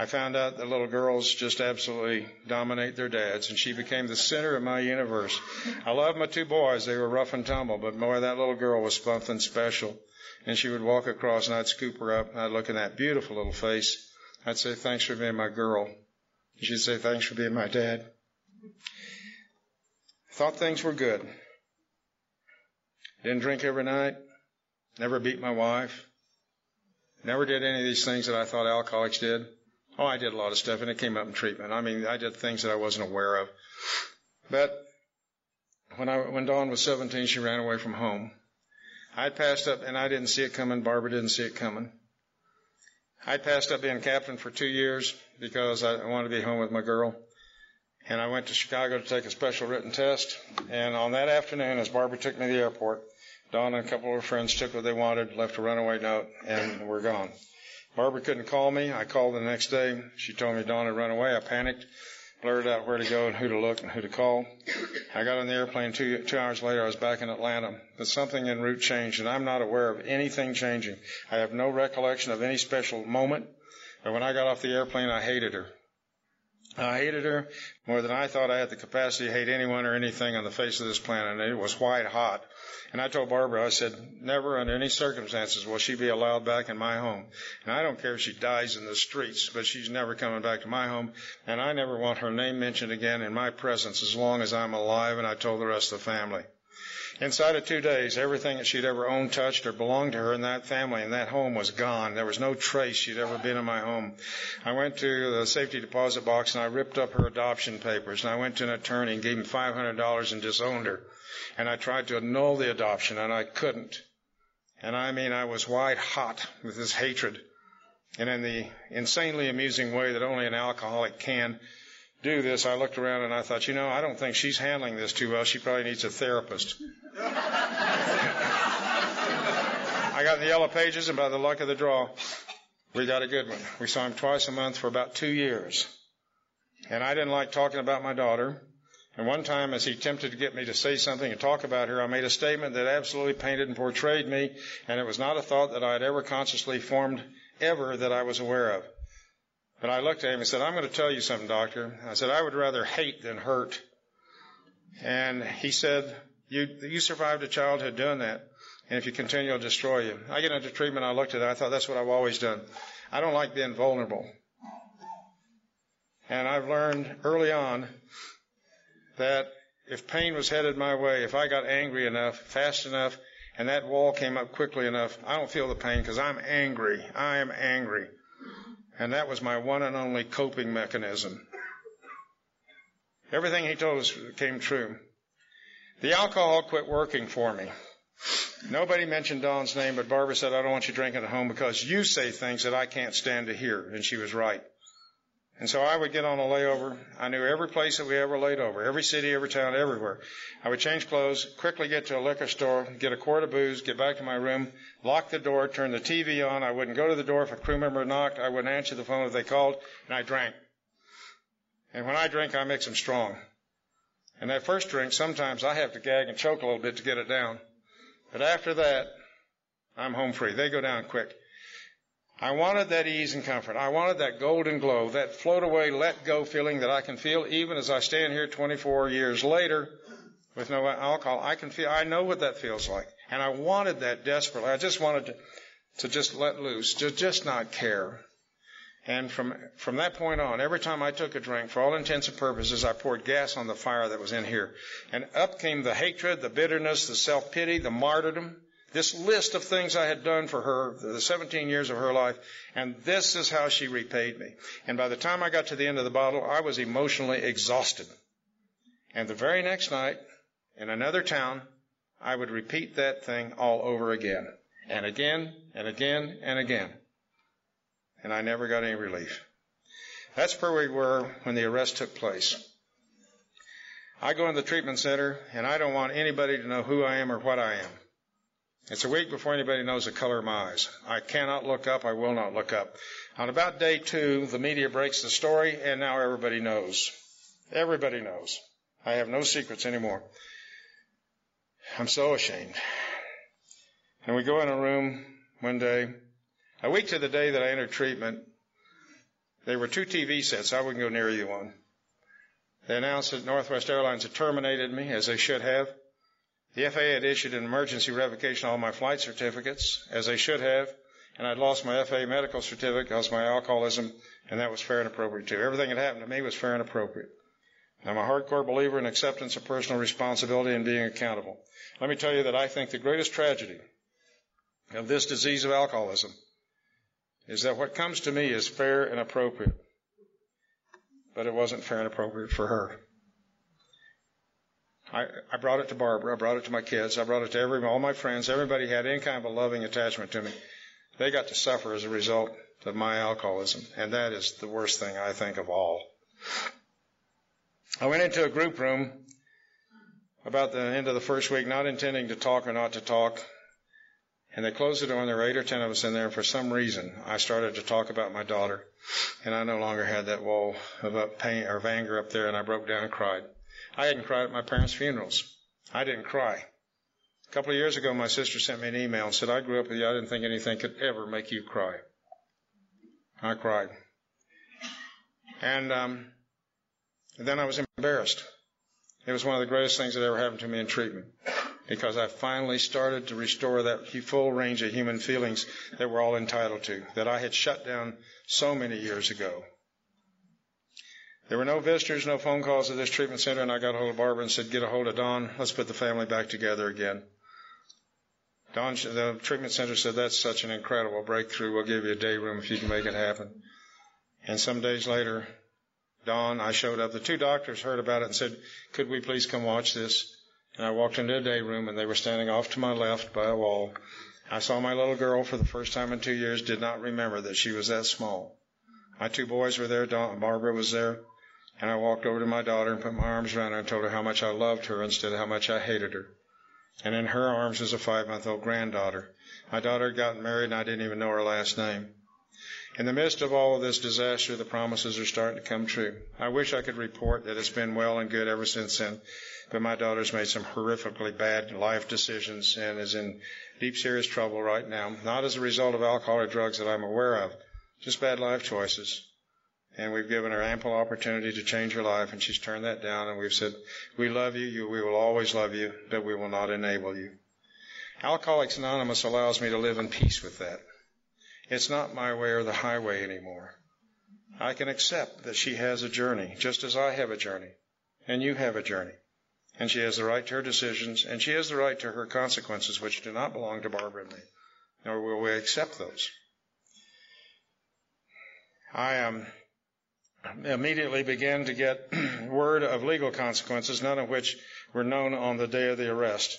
I found out that little girls just absolutely dominate their dads, and she became the center of my universe. I loved my two boys. They were rough and tumble, but boy, that little girl was something special. And she would walk across, and I'd scoop her up, and I'd look in that beautiful little face. I'd say, thanks for being my girl. And she'd say, thanks for being my dad. Thought things were good. Didn't drink every night. Never beat my wife. Never did any of these things that I thought alcoholics did. Oh, I did a lot of stuff, and it came up in treatment. I mean, I did things that I wasn't aware of. But when I when Dawn was 17, she ran away from home. I passed up, and I didn't see it coming. Barbara didn't see it coming. I passed up being captain for two years because I wanted to be home with my girl. And I went to Chicago to take a special written test. And on that afternoon, as Barbara took me to the airport, Dawn and a couple of her friends took what they wanted, left a runaway note, and we're gone. Barbara couldn't call me. I called the next day. She told me Dawn had run away. I panicked, blurted out where to go and who to look and who to call. I got on the airplane two, two hours later. I was back in Atlanta. But something en route changed, and I'm not aware of anything changing. I have no recollection of any special moment. But when I got off the airplane, I hated her. I hated her more than I thought I had the capacity to hate anyone or anything on the face of this planet. And it was white hot. And I told Barbara, I said, never under any circumstances will she be allowed back in my home. And I don't care if she dies in the streets, but she's never coming back to my home. And I never want her name mentioned again in my presence as long as I'm alive. And I told the rest of the family. Inside of two days, everything that she'd ever owned, touched, or belonged to her in that family and that home was gone. There was no trace she'd ever been in my home. I went to the safety deposit box and I ripped up her adoption papers. And I went to an attorney and gave him $500 and disowned her. And I tried to annul the adoption and I couldn't. And I mean, I was white hot with this hatred. And in the insanely amusing way that only an alcoholic can, do this, I looked around and I thought, you know, I don't think she's handling this too well. She probably needs a therapist. *laughs* I got in the yellow pages, and by the luck of the draw, we got a good one. We saw him twice a month for about two years. And I didn't like talking about my daughter. And one time, as he attempted to get me to say something and talk about her, I made a statement that absolutely painted and portrayed me, and it was not a thought that I had ever consciously formed ever that I was aware of. But I looked at him and said, I'm going to tell you something, doctor. I said, I would rather hate than hurt. And he said, you, you survived a childhood doing that. And if you continue, it'll destroy you. I get into treatment. I looked at it. I thought that's what I've always done. I don't like being vulnerable. And I've learned early on that if pain was headed my way, if I got angry enough, fast enough, and that wall came up quickly enough, I don't feel the pain because I'm angry. I am angry. And that was my one and only coping mechanism. Everything he told us came true. The alcohol quit working for me. Nobody mentioned Dawn's name, but Barbara said, I don't want you drinking at home because you say things that I can't stand to hear. And she was right. And so I would get on a layover. I knew every place that we ever laid over, every city, every town, everywhere. I would change clothes, quickly get to a liquor store, get a quart of booze, get back to my room, lock the door, turn the TV on. I wouldn't go to the door if a crew member knocked. I wouldn't answer the phone if they called, and I drank. And when I drink, I mix them strong. And that first drink, sometimes I have to gag and choke a little bit to get it down. But after that, I'm home free. They go down quick. I wanted that ease and comfort. I wanted that golden glow, that float away, let go feeling that I can feel even as I stand here 24 years later with no alcohol. I can feel, I know what that feels like. And I wanted that desperately. I just wanted to, to just let loose, to just not care. And from, from that point on, every time I took a drink, for all intents and purposes, I poured gas on the fire that was in here. And up came the hatred, the bitterness, the self-pity, the martyrdom, this list of things I had done for her, the 17 years of her life, and this is how she repaid me. And by the time I got to the end of the bottle, I was emotionally exhausted. And the very next night, in another town, I would repeat that thing all over again, and again, and again, and again. And I never got any relief. That's where we were when the arrest took place. I go in the treatment center, and I don't want anybody to know who I am or what I am. It's a week before anybody knows the color of my eyes. I cannot look up. I will not look up. On about day two, the media breaks the story, and now everybody knows. Everybody knows. I have no secrets anymore. I'm so ashamed. And we go in a room one day, a week to the day that I entered treatment. There were two TV sets. I wouldn't go near either one. They announced that Northwest Airlines had terminated me, as they should have. The FAA had issued an emergency revocation all my flight certificates, as they should have, and I'd lost my FAA medical certificate because of my alcoholism, and that was fair and appropriate too. Everything that happened to me was fair and appropriate. I'm a hardcore believer in acceptance of personal responsibility and being accountable. Let me tell you that I think the greatest tragedy of this disease of alcoholism is that what comes to me is fair and appropriate, but it wasn't fair and appropriate for her. I, I brought it to Barbara. I brought it to my kids. I brought it to every, all my friends. Everybody had any kind of a loving attachment to me. They got to suffer as a result of my alcoholism. And that is the worst thing I think of all. I went into a group room about the end of the first week, not intending to talk or not to talk. And they closed the door, and there were eight or ten of us in there. And for some reason, I started to talk about my daughter, and I no longer had that wall of pain or of anger up there, and I broke down and cried. I hadn't cried at my parents' funerals. I didn't cry. A couple of years ago, my sister sent me an email and said, I grew up with you. I didn't think anything could ever make you cry. I cried. And, um, and then I was embarrassed. It was one of the greatest things that ever happened to me in treatment because I finally started to restore that full range of human feelings that we're all entitled to, that I had shut down so many years ago. There were no visitors, no phone calls at this treatment center, and I got a hold of Barbara and said, get a hold of Dawn. Let's put the family back together again. Dawn, the treatment center said, that's such an incredible breakthrough. We'll give you a day room if you can make it happen. And some days later, Dawn, I showed up. The two doctors heard about it and said, could we please come watch this? And I walked into a day room and they were standing off to my left by a wall. I saw my little girl for the first time in two years, did not remember that she was that small. My two boys were there. Dawn, Barbara was there. And I walked over to my daughter and put my arms around her and told her how much I loved her instead of how much I hated her. And in her arms was a five month old granddaughter. My daughter had gotten married and I didn't even know her last name. In the midst of all of this disaster, the promises are starting to come true. I wish I could report that it's been well and good ever since then, but my daughter's made some horrifically bad life decisions and is in deep serious trouble right now, not as a result of alcohol or drugs that I'm aware of, just bad life choices and we've given her ample opportunity to change her life, and she's turned that down, and we've said, we love you, you, we will always love you, but we will not enable you. Alcoholics Anonymous allows me to live in peace with that. It's not my way or the highway anymore. I can accept that she has a journey, just as I have a journey, and you have a journey. And she has the right to her decisions, and she has the right to her consequences, which do not belong to Barbara and me, nor will we accept those. I am. Immediately began to get *clears throat* word of legal consequences, none of which were known on the day of the arrest.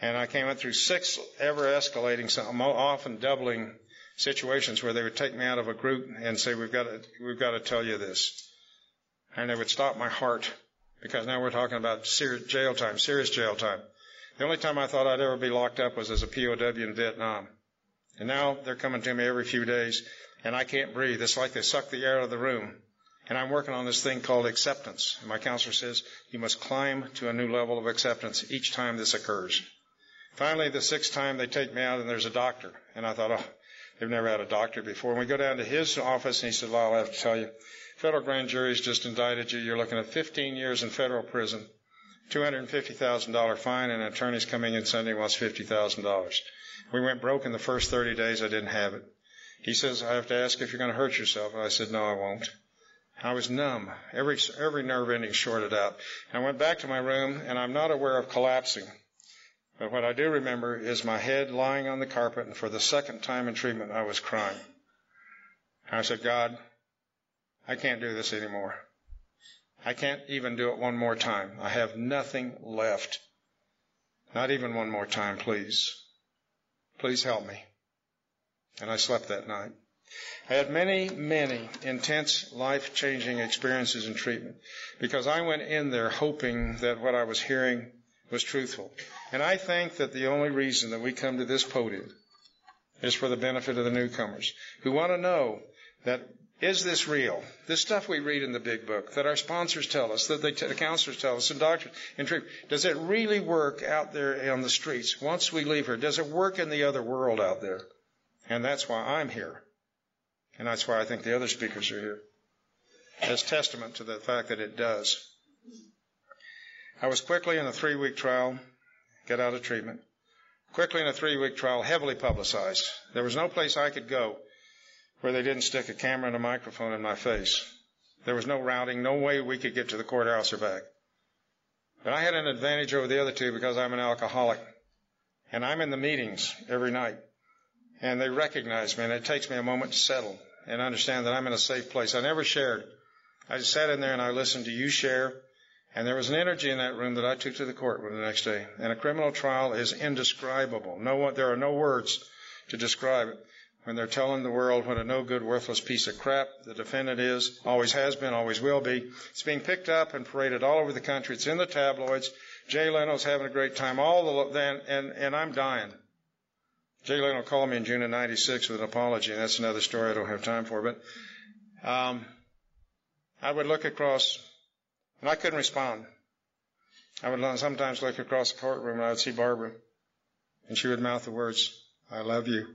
And I came through six ever escalating, often doubling situations where they would take me out of a group and say, we've got to, we've got to tell you this. And it would stop my heart because now we're talking about serious jail time, serious jail time. The only time I thought I'd ever be locked up was as a POW in Vietnam. And now they're coming to me every few days and I can't breathe. It's like they suck the air out of the room. And I'm working on this thing called acceptance. And my counselor says you must climb to a new level of acceptance each time this occurs. Finally, the sixth time they take me out and there's a doctor. And I thought, oh, they've never had a doctor before. And we go down to his office and he said, well, I'll have to tell you, federal grand jury's just indicted you. You're looking at 15 years in federal prison, $250,000 fine, and an attorney's coming in Sunday wants $50,000. We went broke in the first 30 days. I didn't have it. He says, I have to ask if you're going to hurt yourself. And I said, no, I won't. I was numb. Every, every nerve ending shorted out. I went back to my room and I'm not aware of collapsing. But what I do remember is my head lying on the carpet and for the second time in treatment I was crying. I said, God, I can't do this anymore. I can't even do it one more time. I have nothing left. Not even one more time, please. Please help me. And I slept that night. I had many, many intense life changing experiences in treatment because I went in there hoping that what I was hearing was truthful. And I think that the only reason that we come to this podium is for the benefit of the newcomers who want to know that is this real? This stuff we read in the big book that our sponsors tell us, that they, the counselors tell us, and doctors in treatment, does it really work out there on the streets once we leave here? Does it work in the other world out there? And that's why I'm here. And that's why I think the other speakers are here as testament to the fact that it does. I was quickly in a three week trial, get out of treatment. Quickly in a three week trial, heavily publicized. There was no place I could go where they didn't stick a camera and a microphone in my face. There was no routing, no way we could get to the courthouse or back. But I had an advantage over the other two because I'm an alcoholic. And I'm in the meetings every night and they recognize me, and it takes me a moment to settle and understand that I'm in a safe place. I never shared. I just sat in there and I listened to you share, And there was an energy in that room that I took to the courtroom the next day. And a criminal trial is indescribable. No one, there are no words to describe it. When they're telling the world what a no good, worthless piece of crap the defendant is, always has been, always will be. It's being picked up and paraded all over the country. It's in the tabloids. Jay Leno's having a great time. All the, and, and, and I'm dying. Jay Leno called me in June of 96 with an apology, and that's another story I don't have time for, but, um, I would look across and I couldn't respond. I would sometimes look across the courtroom and I would see Barbara, and she would mouth the words, I love you.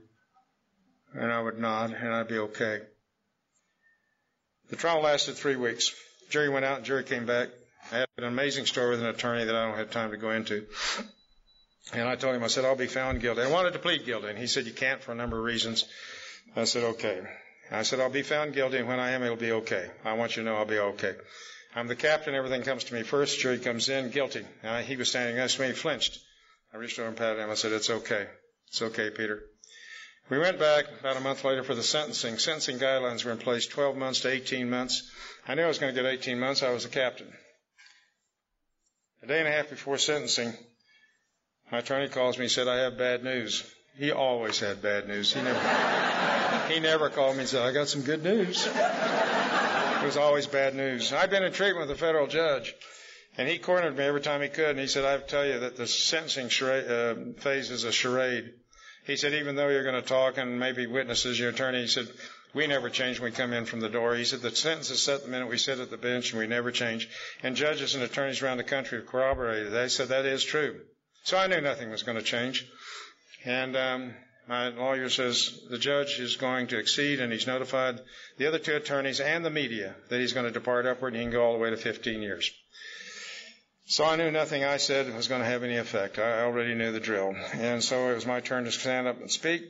And I would nod, and I'd be okay. The trial lasted three weeks. Jury went out, and jury came back. I had an amazing story with an attorney that I don't have time to go into. And I told him, I said, I'll be found guilty. I wanted to plead guilty, and he said, you can't for a number of reasons. I said, okay. I said, I'll be found guilty, and when I am, it'll be okay. I want you to know I'll be okay. I'm the captain. Everything comes to me first. Jury comes in, guilty. Uh, he was standing next to me, flinched. I reached over and patted him. I said, "It's okay. It's okay, Peter." We went back about a month later for the sentencing. Sentencing guidelines were in place, 12 months to 18 months. I knew I was going to get 18 months. I was the captain. A day and a half before sentencing, my attorney calls me and said, I have bad news. He always had bad news. He never, he never called me and said, I got some good news. It was always bad news. I've been in treatment with a federal judge, and he cornered me every time he could, and he said, I tell you that the sentencing charade, uh, phase is a charade. He said, even though you're going to talk and maybe witnesses, your attorney, he said, we never change when we come in from the door. He said, the sentence is set the minute we sit at the bench, and we never change. And judges and attorneys around the country have corroborated. They said that is true. So I knew nothing was going to change. And um, my lawyer says the judge is going to exceed, and he's notified the other two attorneys and the media that he's going to depart upward, and he can go all the way to 15 years. So I knew nothing I said was going to have any effect. I already knew the drill. And so it was my turn to stand up and speak.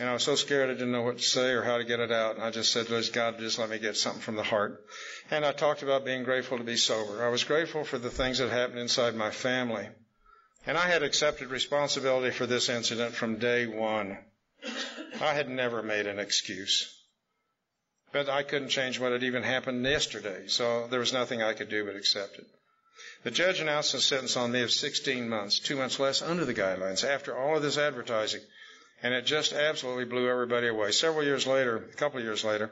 And I was so scared I didn't know what to say or how to get it out. And I just said, Lord God, just let me get something from the heart. And I talked about being grateful to be sober. I was grateful for the things that happened inside my family. And I had accepted responsibility for this incident from day one. I had never made an excuse. But I couldn't change what had even happened yesterday, so there was nothing I could do but accept it. The judge announced a sentence on me of 16 months, two months less under the guidelines, after all of this advertising. And it just absolutely blew everybody away. Several years later, a couple of years later,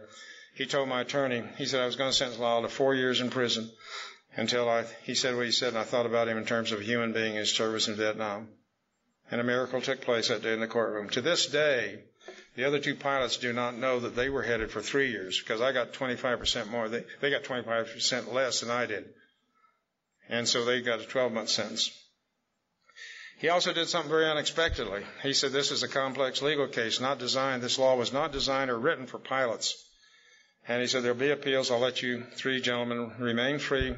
he told my attorney, he said I was going to sentence Lyle to four years in prison until I, he said what he said, and I thought about him in terms of a human being in his service in Vietnam. And a miracle took place that day in the courtroom. To this day, the other two pilots do not know that they were headed for three years because I got 25% more. They, they got 25% less than I did. And so they got a 12 month sentence. He also did something very unexpectedly. He said this is a complex legal case, not designed, this law was not designed or written for pilots. And he said there'll be appeals. I'll let you three gentlemen remain free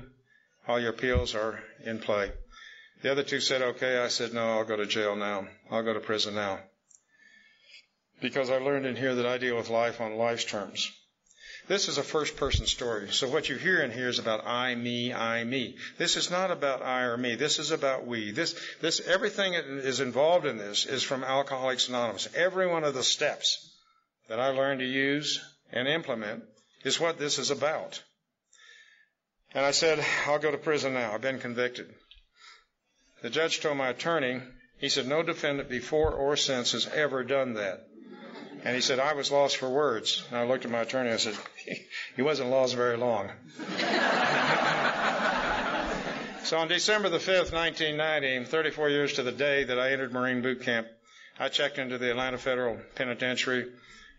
all your appeals are in play. The other two said, okay. I said, no, I'll go to jail now. I'll go to prison now. Because I learned in here that I deal with life on life's terms. This is a first person story. So what you hear in here is about I, me, I, me. This is not about I or me. This is about we. This, this, everything that is involved in this is from Alcoholics Anonymous. Every one of the steps that I learned to use and implement is what this is about. And I said, I'll go to prison now. I've been convicted. The judge told my attorney, he said, no defendant before or since has ever done that. And he said, I was lost for words. And I looked at my attorney and I said, *laughs* he wasn't lost very long. *laughs* so on December the 5th, 1990, 34 years to the day that I entered Marine boot camp, I checked into the Atlanta Federal Penitentiary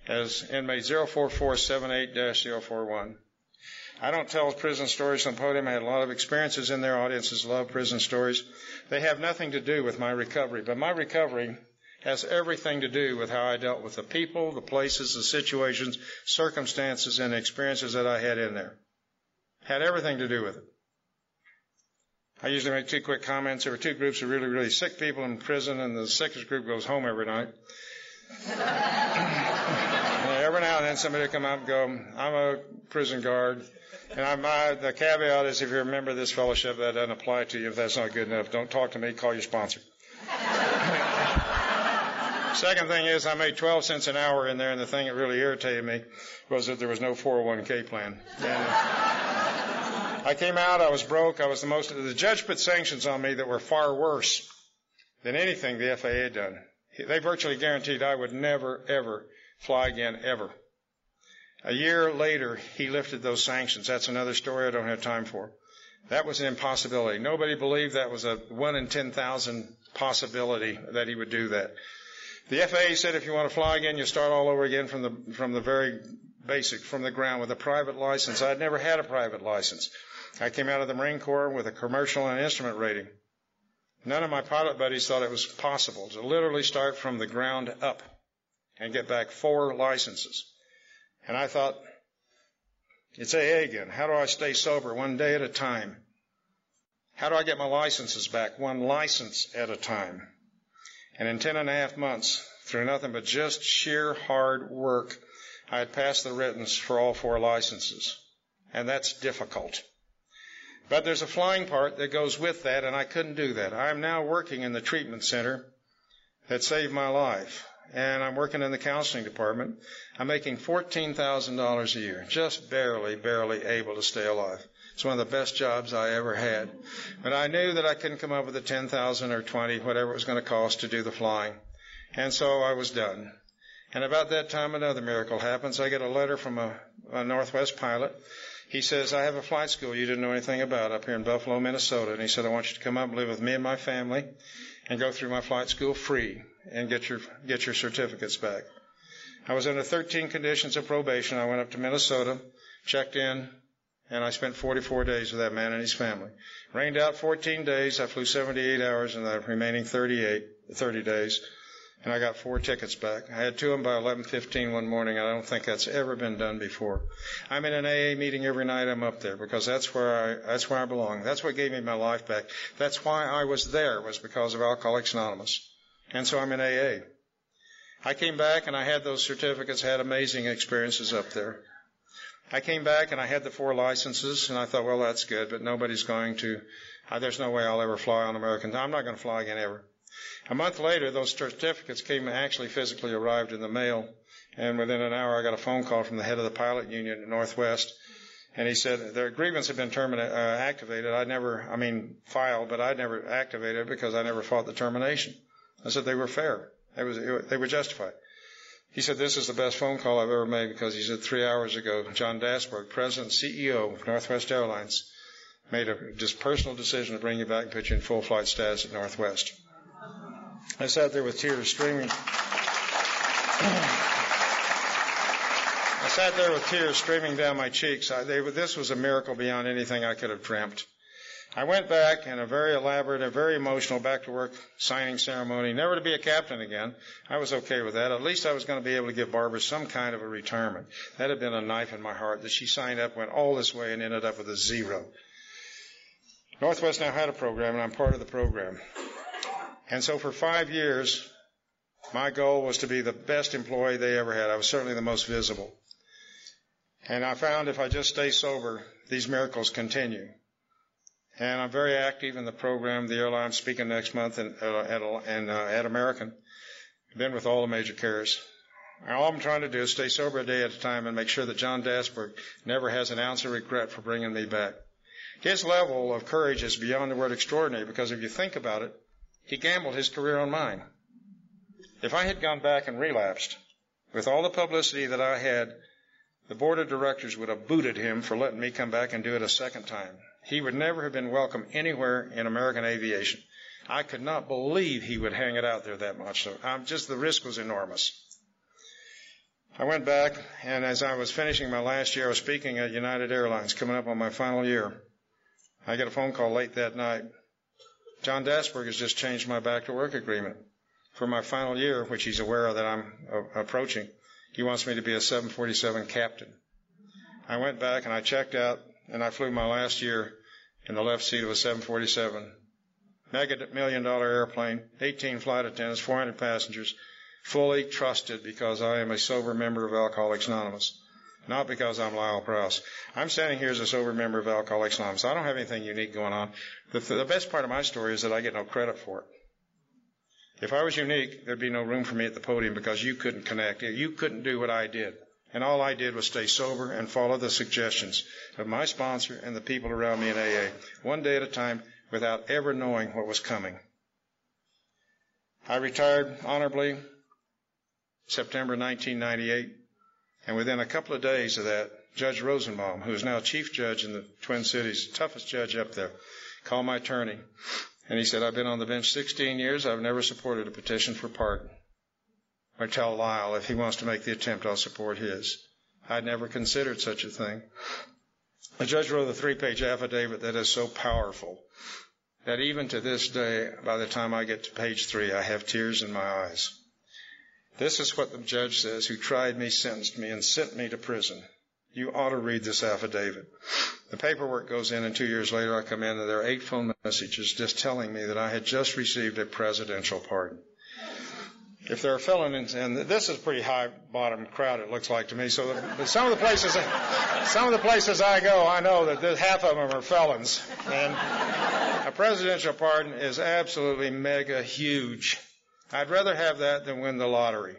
as inmate 04478-041. I don't tell prison stories on the podium. I had a lot of experiences in there. Audiences love prison stories. They have nothing to do with my recovery, but my recovery has everything to do with how I dealt with the people, the places, the situations, circumstances, and experiences that I had in there. Had everything to do with it. I usually make two quick comments. There were two groups of really, really sick people in prison, and the sickest group goes home every night. *laughs* every now and then somebody will come up and go, I'm a prison guard. And I, my, the caveat is if you remember this fellowship, that doesn't apply to you. If that's not good enough, don't talk to me, call your sponsor. *laughs* Second thing is I made 12 cents an hour in there, and the thing that really irritated me was that there was no 401k plan. And, I came out, I was broke, I was the most, the judge put sanctions on me that were far worse than anything the FAA had done. They virtually guaranteed I would never, ever fly again, ever. A year later, he lifted those sanctions. That's another story I don't have time for. That was an impossibility. Nobody believed that was a one in 10,000 possibility that he would do that. The FAA said if you want to fly again, you start all over again from the, from the very basic, from the ground with a private license. I'd never had a private license. I came out of the Marine Corps with a commercial and instrument rating. None of my pilot buddies thought it was possible to literally start from the ground up and get back four licenses. And I thought, it's AA again. How do I stay sober one day at a time? How do I get my licenses back one license at a time? And in ten and a half months, through nothing but just sheer hard work, I had passed the writtens for all four licenses. And that's difficult. But there's a flying part that goes with that, and I couldn't do that. I'm now working in the treatment center that saved my life, and I'm working in the counseling department. I'm making $14,000 a year, just barely, barely able to stay alive. It's one of the best jobs I ever had. But I knew that I couldn't come up with the 10,000 or 20, whatever it was going to cost to do the flying. And so I was done. And about that time, another miracle happens. I get a letter from a, a Northwest pilot he says, I have a flight school you didn't know anything about up here in Buffalo, Minnesota. And he said, I want you to come up and live with me and my family and go through my flight school free and get your, get your certificates back. I was under 13 conditions of probation. I went up to Minnesota, checked in, and I spent 44 days with that man and his family. Rained out 14 days. I flew 78 hours in the remaining 38, 30 days and I got four tickets back. I had two of them by 11:15 one morning. I don't think that's ever been done before. I'm in an AA meeting every night. I'm up there because that's where I that's where I belong. That's what gave me my life back. That's why I was there was because of Alcoholics Anonymous, and so I'm in AA. I came back and I had those certificates. Had amazing experiences up there. I came back and I had the four licenses, and I thought, well, that's good, but nobody's going to. Uh, there's no way I'll ever fly on American. I'm not going to fly again ever. A month later, those certificates came actually physically arrived in the mail, and within an hour, I got a phone call from the head of the pilot union at Northwest, and he said their grievance had been terminated, uh, activated. I never, I mean, filed, but I never activated it because I never fought the termination. I said they were fair. It was, they were justified. He said, this is the best phone call I've ever made because he said three hours ago, John Dasburg, President CEO of Northwest Airlines, made a just personal decision to bring you back and put you in full flight status at Northwest. I sat there with tears streaming. I sat there with tears streaming down my cheeks. I, they, this was a miracle beyond anything I could have dreamt. I went back in a very elaborate, and very emotional back to work signing ceremony, never to be a captain again. I was okay with that. At least I was going to be able to give Barbara some kind of a retirement. That had been a knife in my heart that she signed up, went all this way, and ended up with a zero. Northwest now had a program, and I'm part of the program. And so for five years, my goal was to be the best employee they ever had. I was certainly the most visible. And I found if I just stay sober, these miracles continue. And I'm very active in the program, the airline. Speaking next month uh, at, in, uh, at American. Been with all the major carriers. All I'm trying to do is stay sober a day at a time and make sure that John Dasburg never has an ounce of regret for bringing me back. His level of courage is beyond the word extraordinary because if you think about it, he gambled his career on mine. If I had gone back and relapsed, with all the publicity that I had, the board of directors would have booted him for letting me come back and do it a second time. He would never have been welcome anywhere in American aviation. I could not believe he would hang it out there that much. So I'm just the risk was enormous. I went back, and as I was finishing my last year, I was speaking at United Airlines, coming up on my final year. I get a phone call late that night. John Dasburg has just changed my back to work agreement for my final year, which he's aware of that I'm uh, approaching. He wants me to be a 747 captain. I went back and I checked out and I flew my last year in the left seat of a 747. Mega million dollar airplane, 18 flight attendants, 400 passengers, fully trusted because I am a sober member of Alcoholics Anonymous not because I'm Lyle Prouse. I'm standing here as a sober member of Alcoholics Anonymous. I don't have anything unique going on. The, the best part of my story is that I get no credit for it. If I was unique, there'd be no room for me at the podium because you couldn't connect. You couldn't do what I did. And all I did was stay sober and follow the suggestions of my sponsor and the people around me in AA, one day at a time, without ever knowing what was coming. I retired honorably September 1998, and within a couple of days of that, Judge Rosenbaum, who is now chief judge in the Twin Cities, toughest judge up there, called my attorney, and he said, I've been on the bench 16 years. I've never supported a petition for pardon. I tell Lyle if he wants to make the attempt, I'll support his. I'd never considered such a thing. The judge wrote a three page affidavit that is so powerful that even to this day, by the time I get to page three, I have tears in my eyes. This is what the judge says, who tried me, sentenced me, and sent me to prison. You ought to read this affidavit. The paperwork goes in, and two years later I come in, and there are eight phone messages just telling me that I had just received a presidential pardon. If there are felons, and this is pretty high bottom crowd, it looks like to me. So, but some of the places, some of the places I go, I know that half of them are felons, and a presidential pardon is absolutely mega huge. I'd rather have that than win the lottery.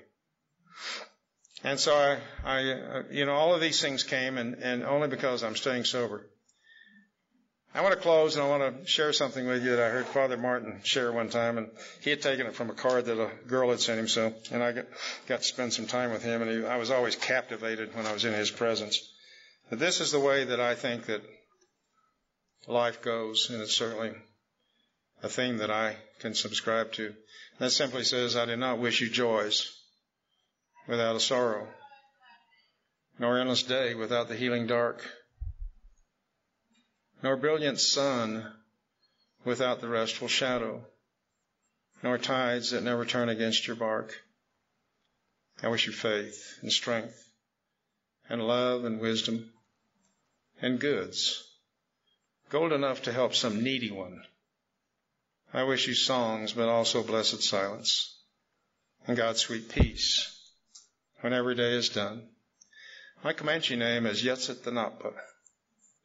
And so I, I, uh, you know, all of these things came, and, and only because I'm staying sober. I want to close and I want to share something with you that I heard Father Martin share one time, and he had taken it from a card that a girl had sent him. So, and I got, got to spend some time with him, and he, I was always captivated when I was in his presence. But this is the way that I think that life goes, and it's certainly a theme that I can subscribe to. And that simply says, I do not wish you joys without a sorrow, nor endless day without the healing dark nor brilliant sun without the restful shadow, nor tides that never turn against your bark. I wish you faith and strength and love and wisdom and goods, gold enough to help some needy one. I wish you songs, but also blessed silence and God's sweet peace when every day is done. My Comanche name is Yetzet the Natpa.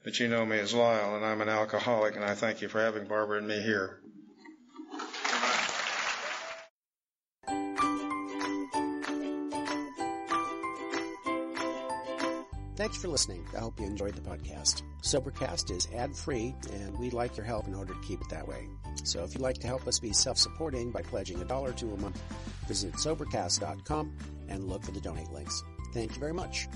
But you know me as Lyle, and I'm an alcoholic, and I thank you for having Barbara and me here. Thanks for listening. I hope you enjoyed the podcast. Sobercast is ad free, and we'd like your help in order to keep it that way. So if you'd like to help us be self supporting by pledging a dollar to a month, visit Sobercast.com and look for the donate links. Thank you very much.